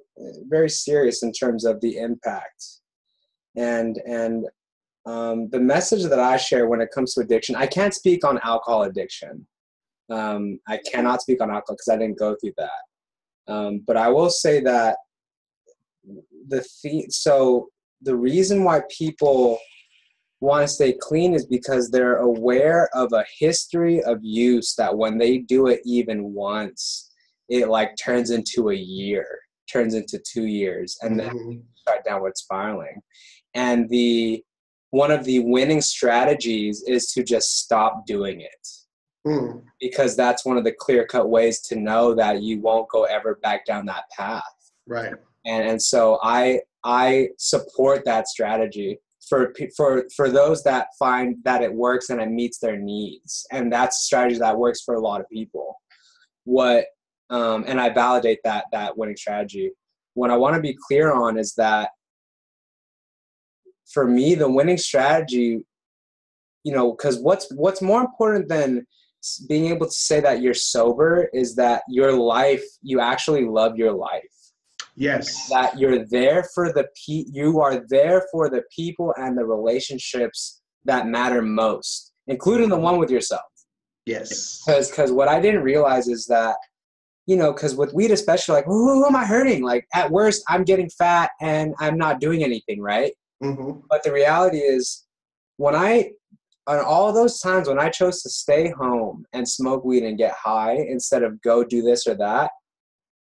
very serious in terms of the impact, and and um, the message that I share when it comes to addiction. I can't speak on alcohol addiction um, I cannot speak on alcohol because I didn't go through that. Um, but I will say that the the- so the reason why people want to stay clean is because they're aware of a history of use that when they do it even once, it like turns into a year, turns into two years, and then Mhm. start downward spiraling. And the one of the winning strategies is to just stop doing it. Mm. because that's one of the clear cut ways to know that you won't go ever back down that path. Right. and and so i i support that strategy for for for those that find that it works and it meets their needs. And that's a strategy that works for a lot of people. What um and i validate that that winning strategy. What i want to be clear on is that for me the winning strategy you know because what's what's more important than being able to say that you're sober is that your life you actually love your life Yes. that you're there for the pe- you are there for the people and the relationships that matter most including the one with yourself Yes. because because what i didn't realize is that you know because with weed especially like who, who am i hurting like at worst i'm getting fat and i'm not doing anything right Mm-hmm. but the reality is, when I, on all those times when I chose to stay home and smoke weed and get high instead of go do this or that,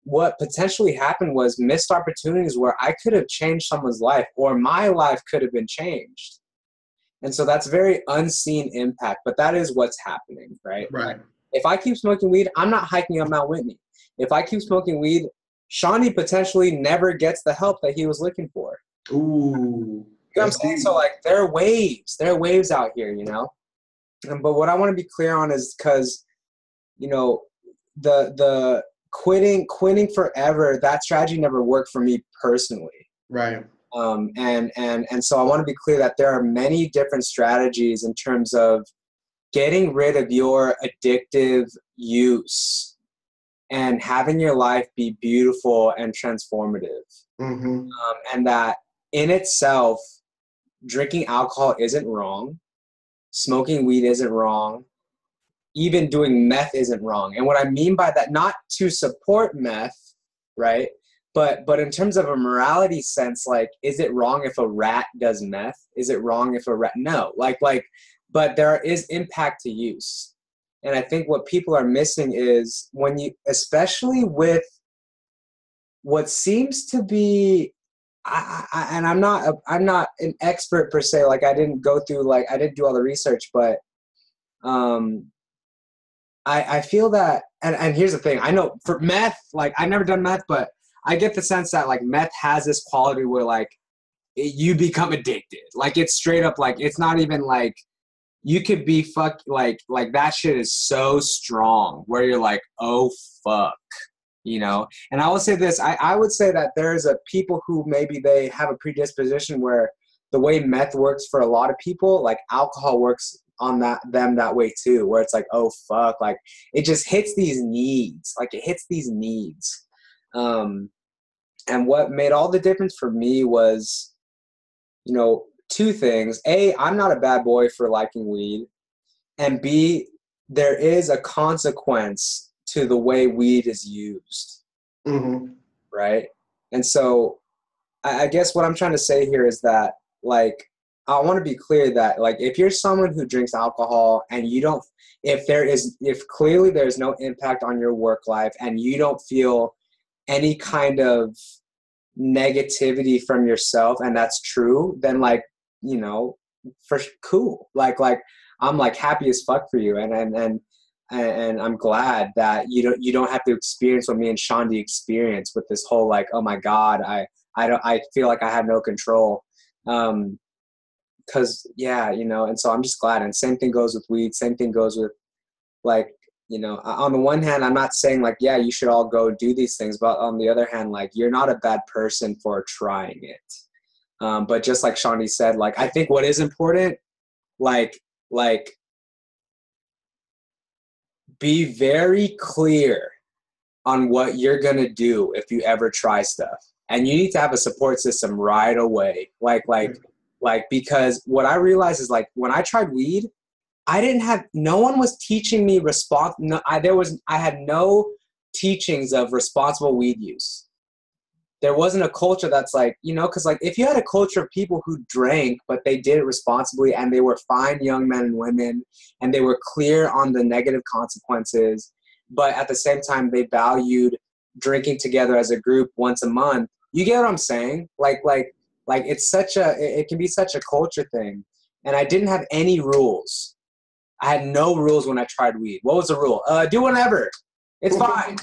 what potentially happened was missed opportunities where I could have changed someone's life or my life could have been changed. And so that's very unseen impact, but that is what's happening, right? Right. If I keep smoking weed, I'm not hiking up Mount Whitney. If I keep smoking weed, Shaundi potentially never gets the help that he was looking for. Ooh. You know what I'm saying? So like there are waves. There are waves out here, you know? And, but what I want to be clear on is because, you know, the the quitting quitting forever, that strategy never worked for me personally. Right. Um, and and and so I want to be clear that there are many different strategies in terms of getting rid of your addictive use and having your life be beautiful and transformative Mm-hmm. um, and that in itself, drinking alcohol isn't wrong, smoking weed isn't wrong, even doing meth isn't wrong. And what I mean by that, not to support meth, right? But but in terms of a morality sense, like, is it wrong if a rat does meth? Is it wrong if a rat? No, like like, but there is impact to use. And I think what people are missing is when you, especially with what seems to be I, I, and I'm not a, I'm not an expert per se. Like I didn't go through like I didn't do all the research, but um, I I feel that and and here's the thing. I know for meth, like I've never done meth, but I get the sense that like meth has this quality where like it, you become addicted. Like it's straight up like it's not even like you could be fuck like like that shit is so strong where you're like oh fuck you know? And i will say this i, I would say that there's a people who maybe they have a predisposition where the way meth works for a lot of people like alcohol works on that them that way too where it's like oh fuck like it just hits these needs like it hits these needs. Um and what made all the difference for me was you know two things. A i'm not a bad boy for liking weed. And b there is a consequence to the way weed is used mm-hmm. right? And so, I, I guess what I'm trying to say here is that, like, I want to be clear that, like, if you're someone who drinks alcohol and you don't, if there is, if clearly there's no impact on your work life and you don't feel any kind of negativity from yourself and that's true, then, like, you know, for cool. Like, like, I'm like happy as fuck for you. And, and, and, and I'm glad that you don't you don't have to experience what me and Shaundi experienced with this whole like oh my god I I don't I feel like I have no control. Um because yeah you know and so I'm just glad. And same thing goes with weed same thing goes with like you know on the one hand I'm not saying like yeah you should all go do these things but on the other hand like you're not a bad person for trying it. Um, but just like Shaundi said like I think what is important like like be very clear on what you're going to do if you ever try stuff. And you need to have a support system right away. Like like hmm. like because what i realized is like when i tried weed i didn't have no one was teaching me response no, I, there was i had no teachings of responsible weed use there wasn't a culture that's like you know because like if you had a culture of people who drank but they did it responsibly and they were fine young men and women and they were clear on the negative consequences but at the same time they valued drinking together as a group once a month you get what i'm saying? Like like like it's such a it can be such a culture thing. And i didn't have any rules. I had no rules when i tried weed. What was the rule? Uh do whatever it's fine.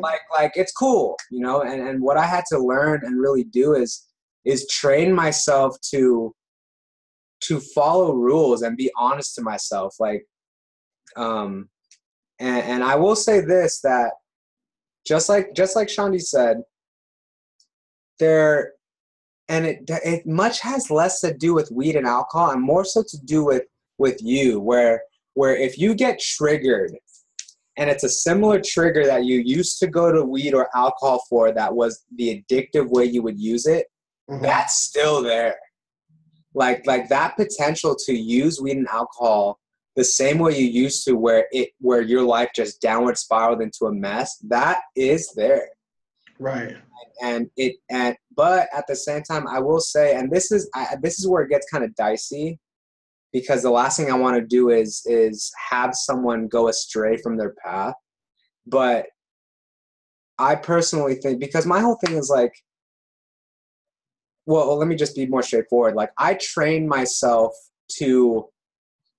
Like like it's cool you know and and what i had to learn and really do is is train myself to to follow rules and be honest to myself like um and and i will say this that just like just like shaundi said there and it it much has less to do with weed and alcohol and more so to do with with you where where if you get triggered and it's a similar trigger that you used to go to weed or alcohol for that was the addictive way you would use it mm-hmm. that's still there. Like like that potential to use weed and alcohol the same way you used to where it where your life just downward spiraled into a mess that is there. Right. And it and but at the same time i will say and this is I, this is where it gets kind of dicey because the last thing I want to do is is have someone go astray from their path. But I personally think because my whole thing is like well, let me just be more straightforward. Like I train myself to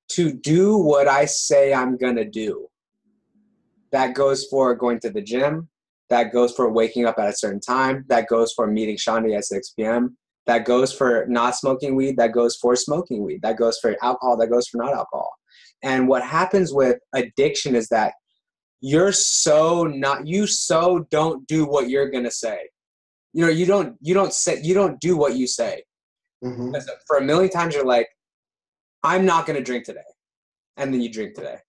to do what I say I'm going to do. That goes for going to the gym, that goes for waking up at a certain time, that goes for meeting Shaundi at 6 p.m that goes for not smoking weed, that goes for smoking weed, that goes for alcohol, that goes for not alcohol. And what happens with addiction is that you're so not you so don't do what you're gonna say. You know, you don't you don't say you don't do what you say. Mm-hmm. For a million times you're like, I'm not gonna drink today. And then you drink today.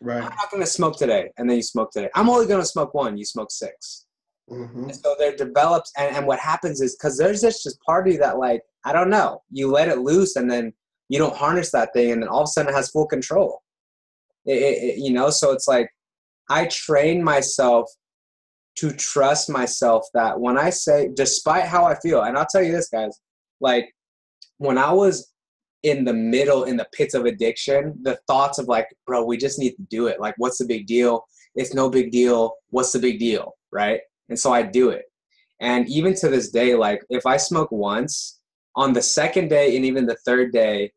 Right. I'm not gonna smoke today, and then you smoke today. I'm only gonna smoke one, you smoke six. Mm-hmm. And so there develops, and, and what happens is because there's this just party that like I don't know, you let it loose, and then you don't harness that thing, and then all of a sudden it has full control. It, it, you know, so it's like I train myself to trust myself that when I say, despite how I feel, and I'll tell you this, guys, like when I was in the middle, in the pits of addiction, the thoughts of like, bro, we just need to do it. Like, what's the big deal? It's no big deal. What's the big deal? Right. And so I do it. And even to this day, like if I smoke once, on the second day and even the third day,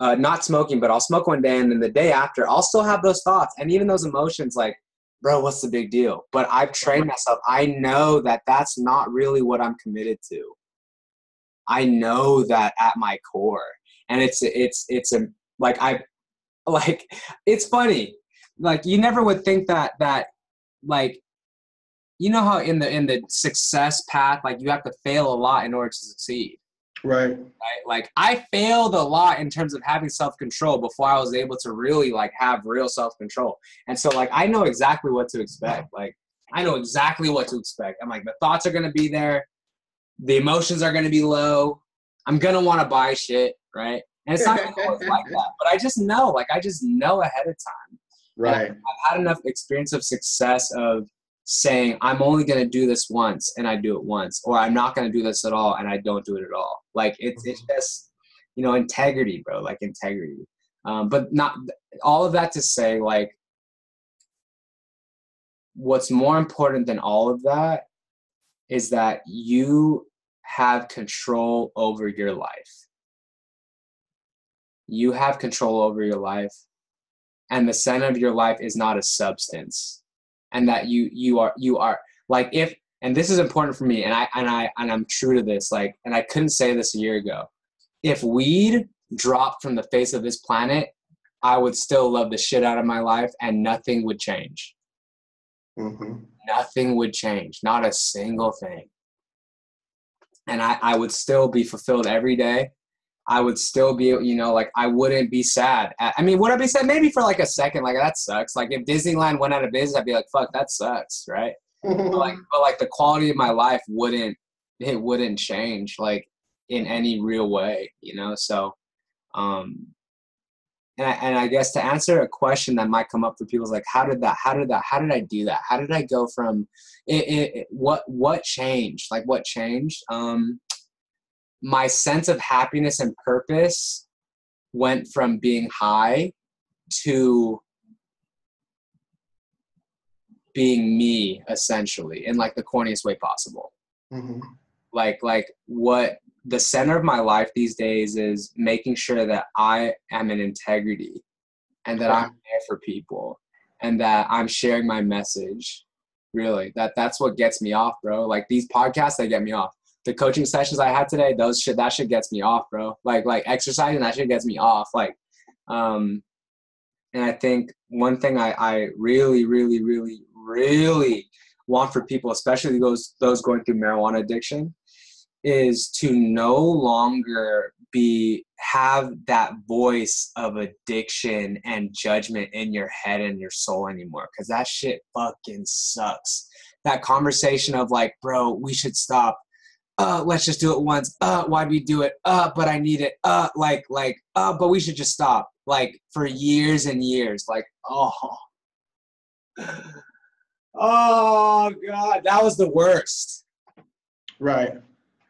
uh, not smoking, but I'll smoke one day and then the day after, I'll still have those thoughts and even those emotions like, bro, what's the big deal? But I've trained myself. I know that that's not really what I'm committed to. I know that at my core. And it's, it's, it's a, like, I, like, it's funny. Like, you never would think that, that, like, you know how in the in the success path like you have to fail a lot in order to succeed. Right. Right? Like i failed a lot in terms of having self-control before i was able to really like have real self-control. And so like i know exactly what to expect. Like i know exactly what to expect. I'm like the thoughts are going to be there. The emotions are going to be low. I'm going to want to buy shit right? And it's not always like that. But i just know like i just know ahead of time right. I've had enough experience of success of saying i'm only going to do this once and i do it once or i'm not going to do this at all and i don't do it at all. Like it's it's mm-hmm. just you know integrity bro like integrity. Um, but not all of that to say like what's more important than all of that is that you have control over your life. You have control over your life and the center of your life is not a substance and that you you are you are like if and this is important for me and i and i and i'm true to this like and i couldn't say this a year ago. If weed dropped from the face of this planet i would still love the shit out of my life and nothing would change. Mm-hmm. nothing would change not a single thing. And I, I would still be fulfilled every day I would still be, you know, like I wouldn't be sad. I mean, would I be sad? Maybe for like a second, like that sucks. Like if Disneyland went out of business, I'd be like, fuck, that sucks, right? but like, but like the quality of my life wouldn't, it wouldn't change like in any real way, you know. So, um, and I, and I guess to answer a question that might come up for people is like, how did that? How did that? How did I do that? How did I go from it? it, it what what changed? Like what changed? Um, my sense of happiness and purpose went from being high to being me essentially in like the corniest way possible. Mm-hmm. like like what the center of my life these days is making sure that i am in integrity and that i'm there for people and that i'm sharing my message. Really that that's what gets me off bro. Like these podcasts they get me off the coaching sessions I had today, those shit that shit gets me off, bro. Like like exercising, that shit gets me off. Like um and I think one thing I, I really, really, really, really want for people, especially those those going through marijuana addiction, is to no longer be have that voice of addiction and judgment in your head and your soul anymore because that shit fucking sucks that conversation of like bro we should stop uh, let's just do it once. Uh, why'd we do it? Uh, but I need it. Uh, like, like, uh, but we should just stop. Like for years and years. Like, oh, oh God, that was the worst. Right.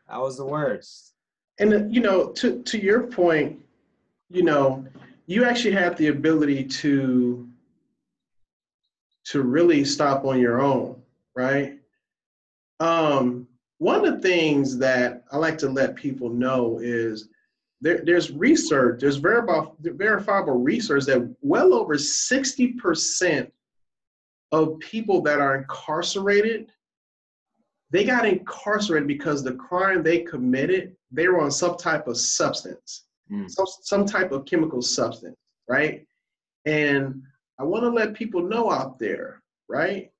That was the worst. And uh, you know, to to your point, you know, you actually have the ability to to really stop on your own, right? Um, one of the things that I like to let people know is there, there's research, there's verifiable, verifiable research that well over 60% of people that are incarcerated, they got incarcerated because the crime they committed, they were on some type of substance, mm. some, some type of chemical substance, right? And I want to let people know out there, right?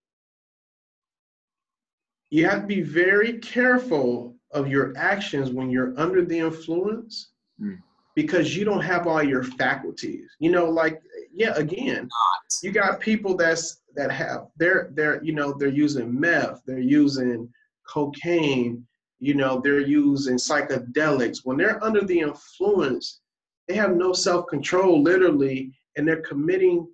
You have to be very careful of your actions when you're under the influence mm. because you don't have all your faculties. You know like yeah again you got people that's that have they're they're you know they're using meth they're using cocaine you know they're using psychedelics. When they're under the influence they have no self-control literally and they're committing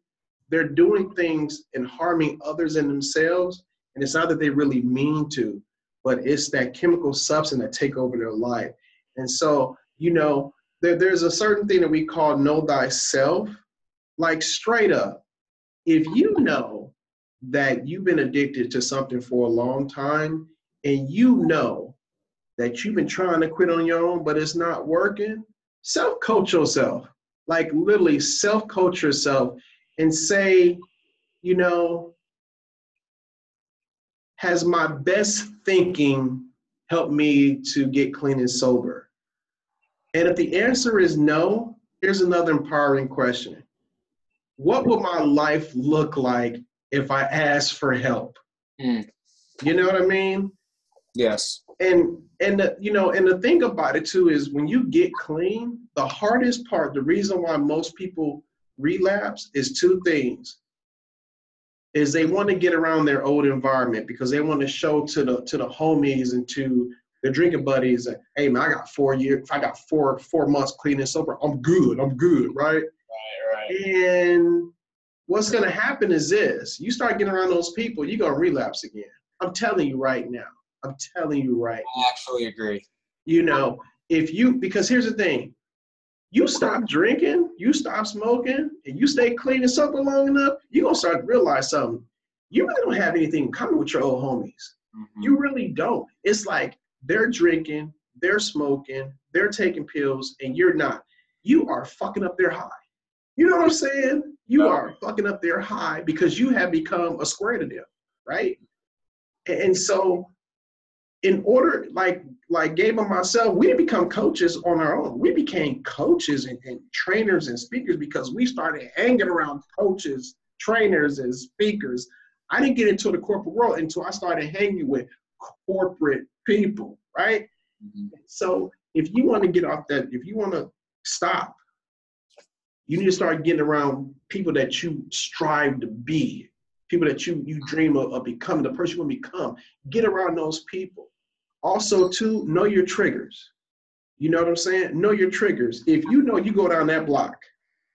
they're doing things and harming others and themselves and it's not that they really mean to, but it's that chemical substance that take over their life. And so, you know, there, there's a certain thing that we call know thyself. Like straight up, if you know that you've been addicted to something for a long time and you know that you've been trying to quit on your own, but it's not working, self coach yourself. Like literally self coach yourself and say, you know, has my best thinking helped me to get clean and sober? And if the answer is no, here's another empowering question. What would my life look like if I asked for help? Mm. You know what I mean? Yes. And and the, you know, and the thing about it too is when you get clean, the hardest part, the reason why most people relapse is two things is they want to get around their old environment because they want to show to the to the homies and to their drinking buddies that hey man, I got four years, I got four four months clean and sober, I'm good, I'm good, right? Right, right. And what's going to happen is this you start getting around those people, you're going to relapse again. I'm telling you right now. I'm telling you right. I actually agree. You know, if you, because here's the thing you stop drinking, you stop smoking, and you stay clean and sober long enough, you're to start to realize something. You really don't have anything in common with your old homies. Mm-hmm. You really don't. It's like they're drinking, they're smoking, they're taking pills, and you're not. You are fucking up their high. You know what I'm saying? You are fucking up their high because you have become a square to them, right? And so, in order, like like Gabe and myself, we didn't become coaches on our own. We became coaches and, and trainers and speakers because we started hanging around coaches, trainers, and speakers. I didn't get into the corporate world until I started hanging with corporate people, right? Mm-hmm. So if you want to get off that, if you want to stop you need to start getting around people that you strive to be, people that you you dream of, of becoming, the person you want to become. Get around those people. Also, too, know your triggers. You know what I'm saying? Know your triggers. If you know you go down that block,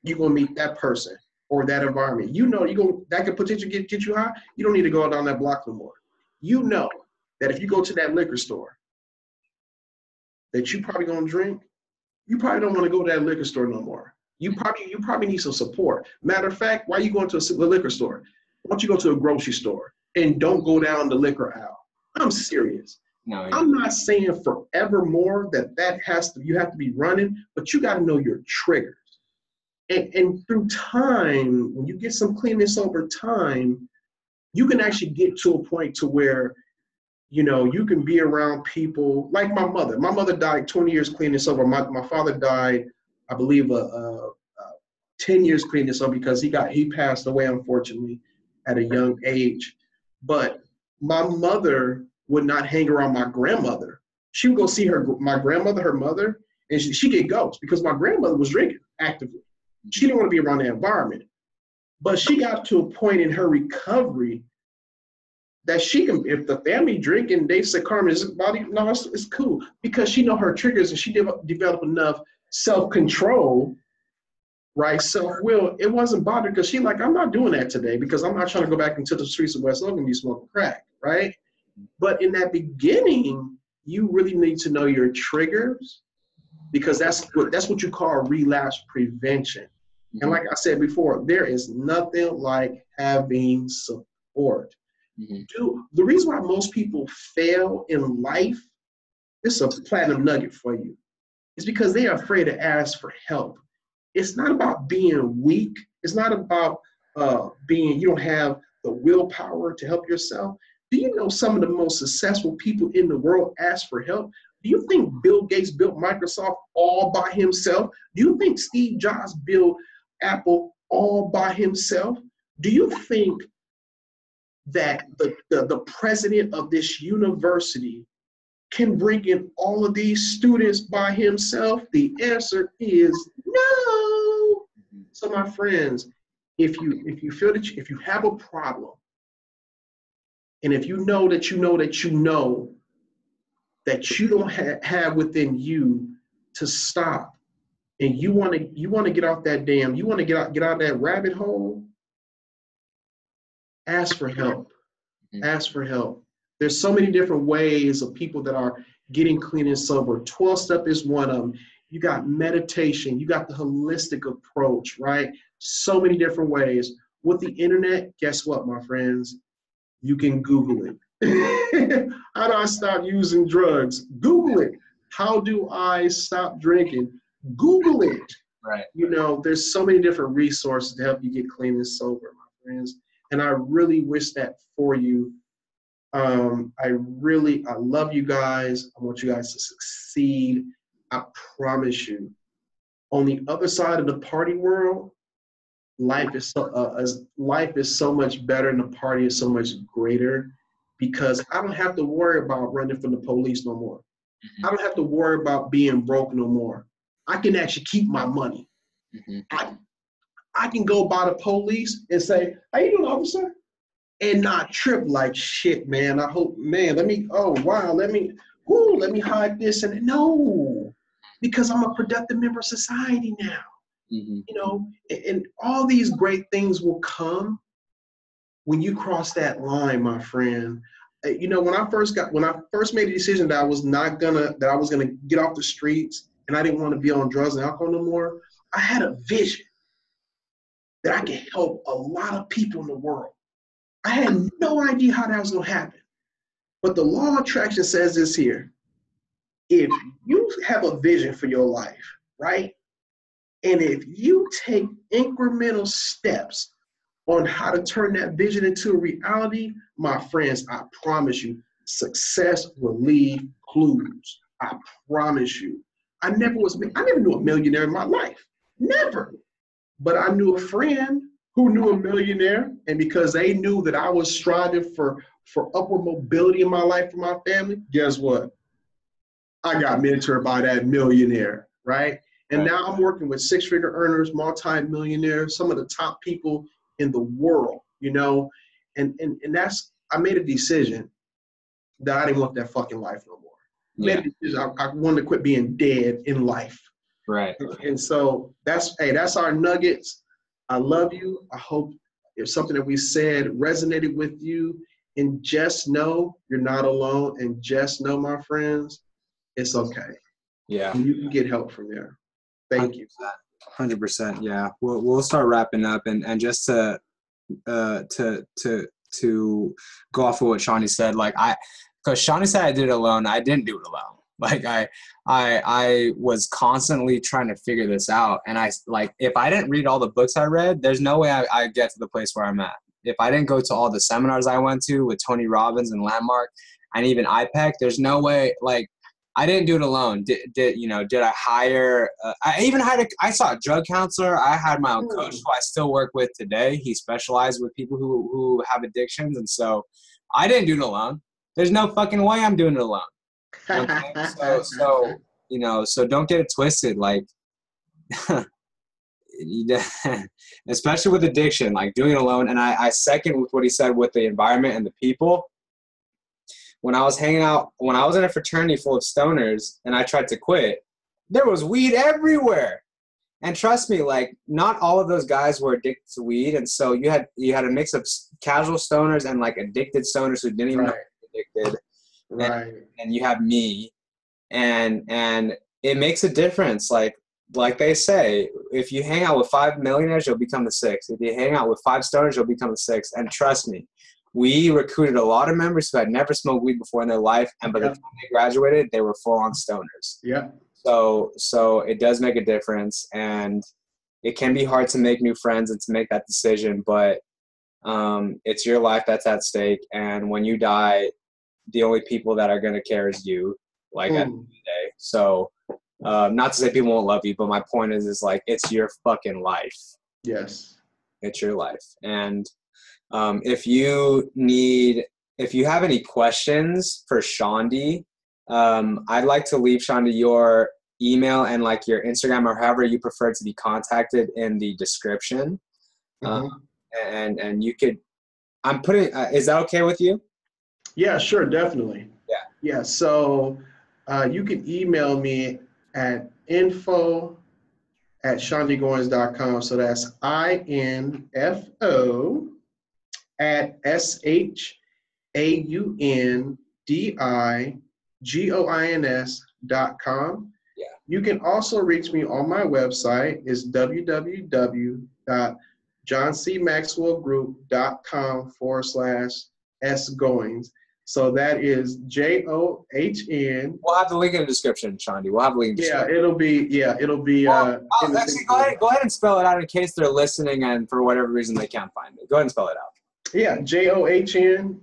you're gonna meet that person or that environment. You know you go that could potentially get, get you high. You don't need to go down that block no more. You know that if you go to that liquor store, that you probably gonna drink, you probably don't want to go to that liquor store no more you probably you probably need some support. Matter of fact, why are you going to a liquor store? Why don't you go to a grocery store and don't go down the liquor aisle? I'm serious. No, I'm not saying forevermore that that has to you have to be running, but you got to know your triggers. And, and through time, when you get some cleanness over time, you can actually get to a point to where you know you can be around people like my mother. My mother died 20 years clean and sober. My, my father died I believe, a, a, a 10 years clean so because he got he passed away unfortunately at a young age. But my mother would not hang around my grandmother. She would go see her my grandmother, her mother, and she, she get ghosts because my grandmother was drinking actively. She didn't want to be around the environment. But she got to a point in her recovery that she can, if the family drinking, they say, Carmen, is body? No, it's, it's, cool because she know her triggers and she de- developed enough self control, right? Self will. It wasn't bothered because she like, I'm not doing that today because I'm not trying to go back into the streets of West Logan and be smoking crack, right? But in that beginning, you really need to know your triggers because that's what that's what you call relapse prevention. Mm-hmm. And like I said before, there is nothing like having support. Mm-hmm. Do, the reason why most people fail in life, this is a platinum nugget for you is because they are afraid to ask for help. It's not about being weak. It's not about uh, being, you don't have the willpower to help yourself. Do you know some of the most successful people in the world ask for help? Do you think Bill Gates built Microsoft all by himself? Do you think Steve Jobs built Apple all by himself? Do you think that the, the, the president of this university can bring in all of these students by himself? The answer is no. Mm-hmm. So my friends, if you if you feel that you, if you have a problem, and if you know that you know that you know that you don't ha- have within you to stop, and you want to you want to get off that damn, you want to get out get out of that rabbit hole. Ask for help. Mm-hmm. Ask for help. There's so many different ways of people that are getting clean and sober. 12 step is one of them. You got meditation, you got the holistic approach, right? So many different ways. With the internet, guess what, my friends? You can Google it. How do I stop using drugs? Google it. How do I stop drinking? Google it. Right. You know, there's so many different resources to help you get clean and sober, my friends. And I really wish that for you um, I really, I love you guys. I want you guys to succeed. I promise you. On the other side of the party world, life is so uh, as life is so much better, and the party is so much greater because I don't have to worry about running from the police no more. Mm-hmm. I don't have to worry about being broke no more. I can actually keep my money. Mm-hmm. I, I can go by the police and say, "How you doing, officer?" and not trip like shit, man. I hope, man, let me, oh wow, let me, whoo, let me hide this and no, because I'm a productive member of society now. Mm-hmm. You know, and, and all these great things will come when you cross that line, my friend. Uh, you know, when I first got when I first made the decision that I was not gonna that I was gonna get off the streets and I didn't want to be on drugs and alcohol no more, I had a vision that I could help a lot of people in the world. I had no idea how that was gonna happen. But the law of attraction says this here. If you have a vision for your life, right? And if you take incremental steps on how to turn that vision into a reality, my friends, I promise you, success will leave clues. I promise you. I never was, I never knew a millionaire in my life. Never. But I knew a friend who knew a millionaire. And because they knew that I was striving for, for upward mobility in my life for my family, guess what? I got mentored by that millionaire, right? And now I'm working with six figure earners, multi-millionaires, some of the top people in the world, you know, and, and, and that's, I made a decision that I didn't want that fucking life no more. Yeah. I, I wanted to quit being dead in life. Right. And, and so that's, hey, that's our nuggets. I love you. I hope if something that we said resonated with you, and just know you're not alone, and just know, my friends, it's okay. Yeah. And you can get help from there. Thank 100%. you. Hundred percent. Yeah, we'll we'll start wrapping up, and and just to uh to to to go off of what Shaundi said, like I, because Shaundi said I did it alone. I didn't do it alone. Like I, I, I was constantly trying to figure this out, and I like if I didn't read all the books I read, there's no way I, I get to the place where I'm at. If I didn't go to all the seminars I went to with Tony Robbins and Landmark, and even IPEC, there's no way. Like I didn't do it alone. Did, did you know? Did I hire? Uh, I even had a. I saw a drug counselor. I had my own coach who I still work with today. He specialized with people who who have addictions, and so I didn't do it alone. There's no fucking way I'm doing it alone. Okay? so so you know. So don't get it twisted. Like. especially with addiction, like doing it alone. And I, I second with what he said with the environment and the people when I was hanging out, when I was in a fraternity full of stoners and I tried to quit, there was weed everywhere. And trust me, like not all of those guys were addicted to weed, and so you had you had a mix of casual stoners and like addicted stoners who didn't even right. know addicted. Right. And, and you have me, and and it makes a difference. Like like they say, if you hang out with five millionaires, you'll become the sixth. If you hang out with five stoners, you'll become the sixth. And trust me, we recruited a lot of members who had never smoked weed before in their life, and by the time they graduated, they were full on stoners. Yeah. So so it does make a difference, and it can be hard to make new friends and to make that decision, but um, it's your life that's at stake, and when you die, the only people that are going to care is you. Like mm. at the end of the day. So, uh, not to say people won't love you, but my point is, is like it's your fucking life. Yes. It's your life, and um, if you need, if you have any questions for Shaundi, um, I'd like to leave Shaundi your email and like your Instagram or however you prefer to be contacted in the description. Mm-hmm. Um, and and you could, I'm putting. Uh, is that okay with you? Yeah, sure, definitely. Yeah. Yeah. So uh, you can email me at info at shaundigoins.com. So that's I N F O at S H A U N D I G O I N S dot com. Yeah. You can also reach me on my website is www.johncmaxwellgroup.com forward slash S Goins. So that is J O H N. We'll have the link in the description, Shaundi. We'll have the link. yeah, it'll be. Yeah, it'll be. Well, uh, oh, actually, go ahead. Go ahead and spell it out in case they're listening and for whatever reason they can't find it. Go ahead and spell it out. Yeah, J O H N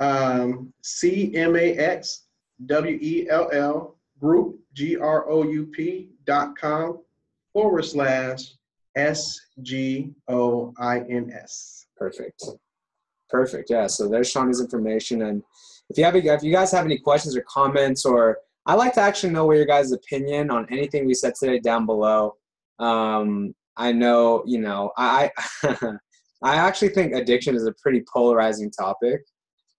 um, C M A X W E L L group G R O U P dot com forward slash S G O I N S. Perfect. Perfect. Yeah. So there's Shaundi's information. And if you have, if you guys have any questions or comments, or I like to actually know what your guys' opinion on anything we said today down below. Um, I know, you know, I, I actually think addiction is a pretty polarizing topic.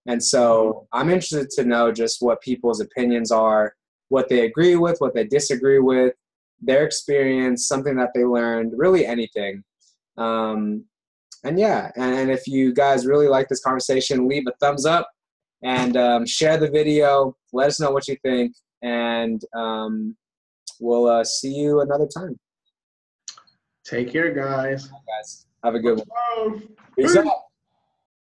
And so I'm interested to know just what people's opinions are, what they agree with, what they disagree with. their experience, something that they learned, really anything. Um, and yeah, and if you guys really like this conversation, leave a thumbs up and um, share the video. Let us know what you think, and um, we'll uh, see you another time. Take care, guys. Bye, guys. Have a good one. Peace out.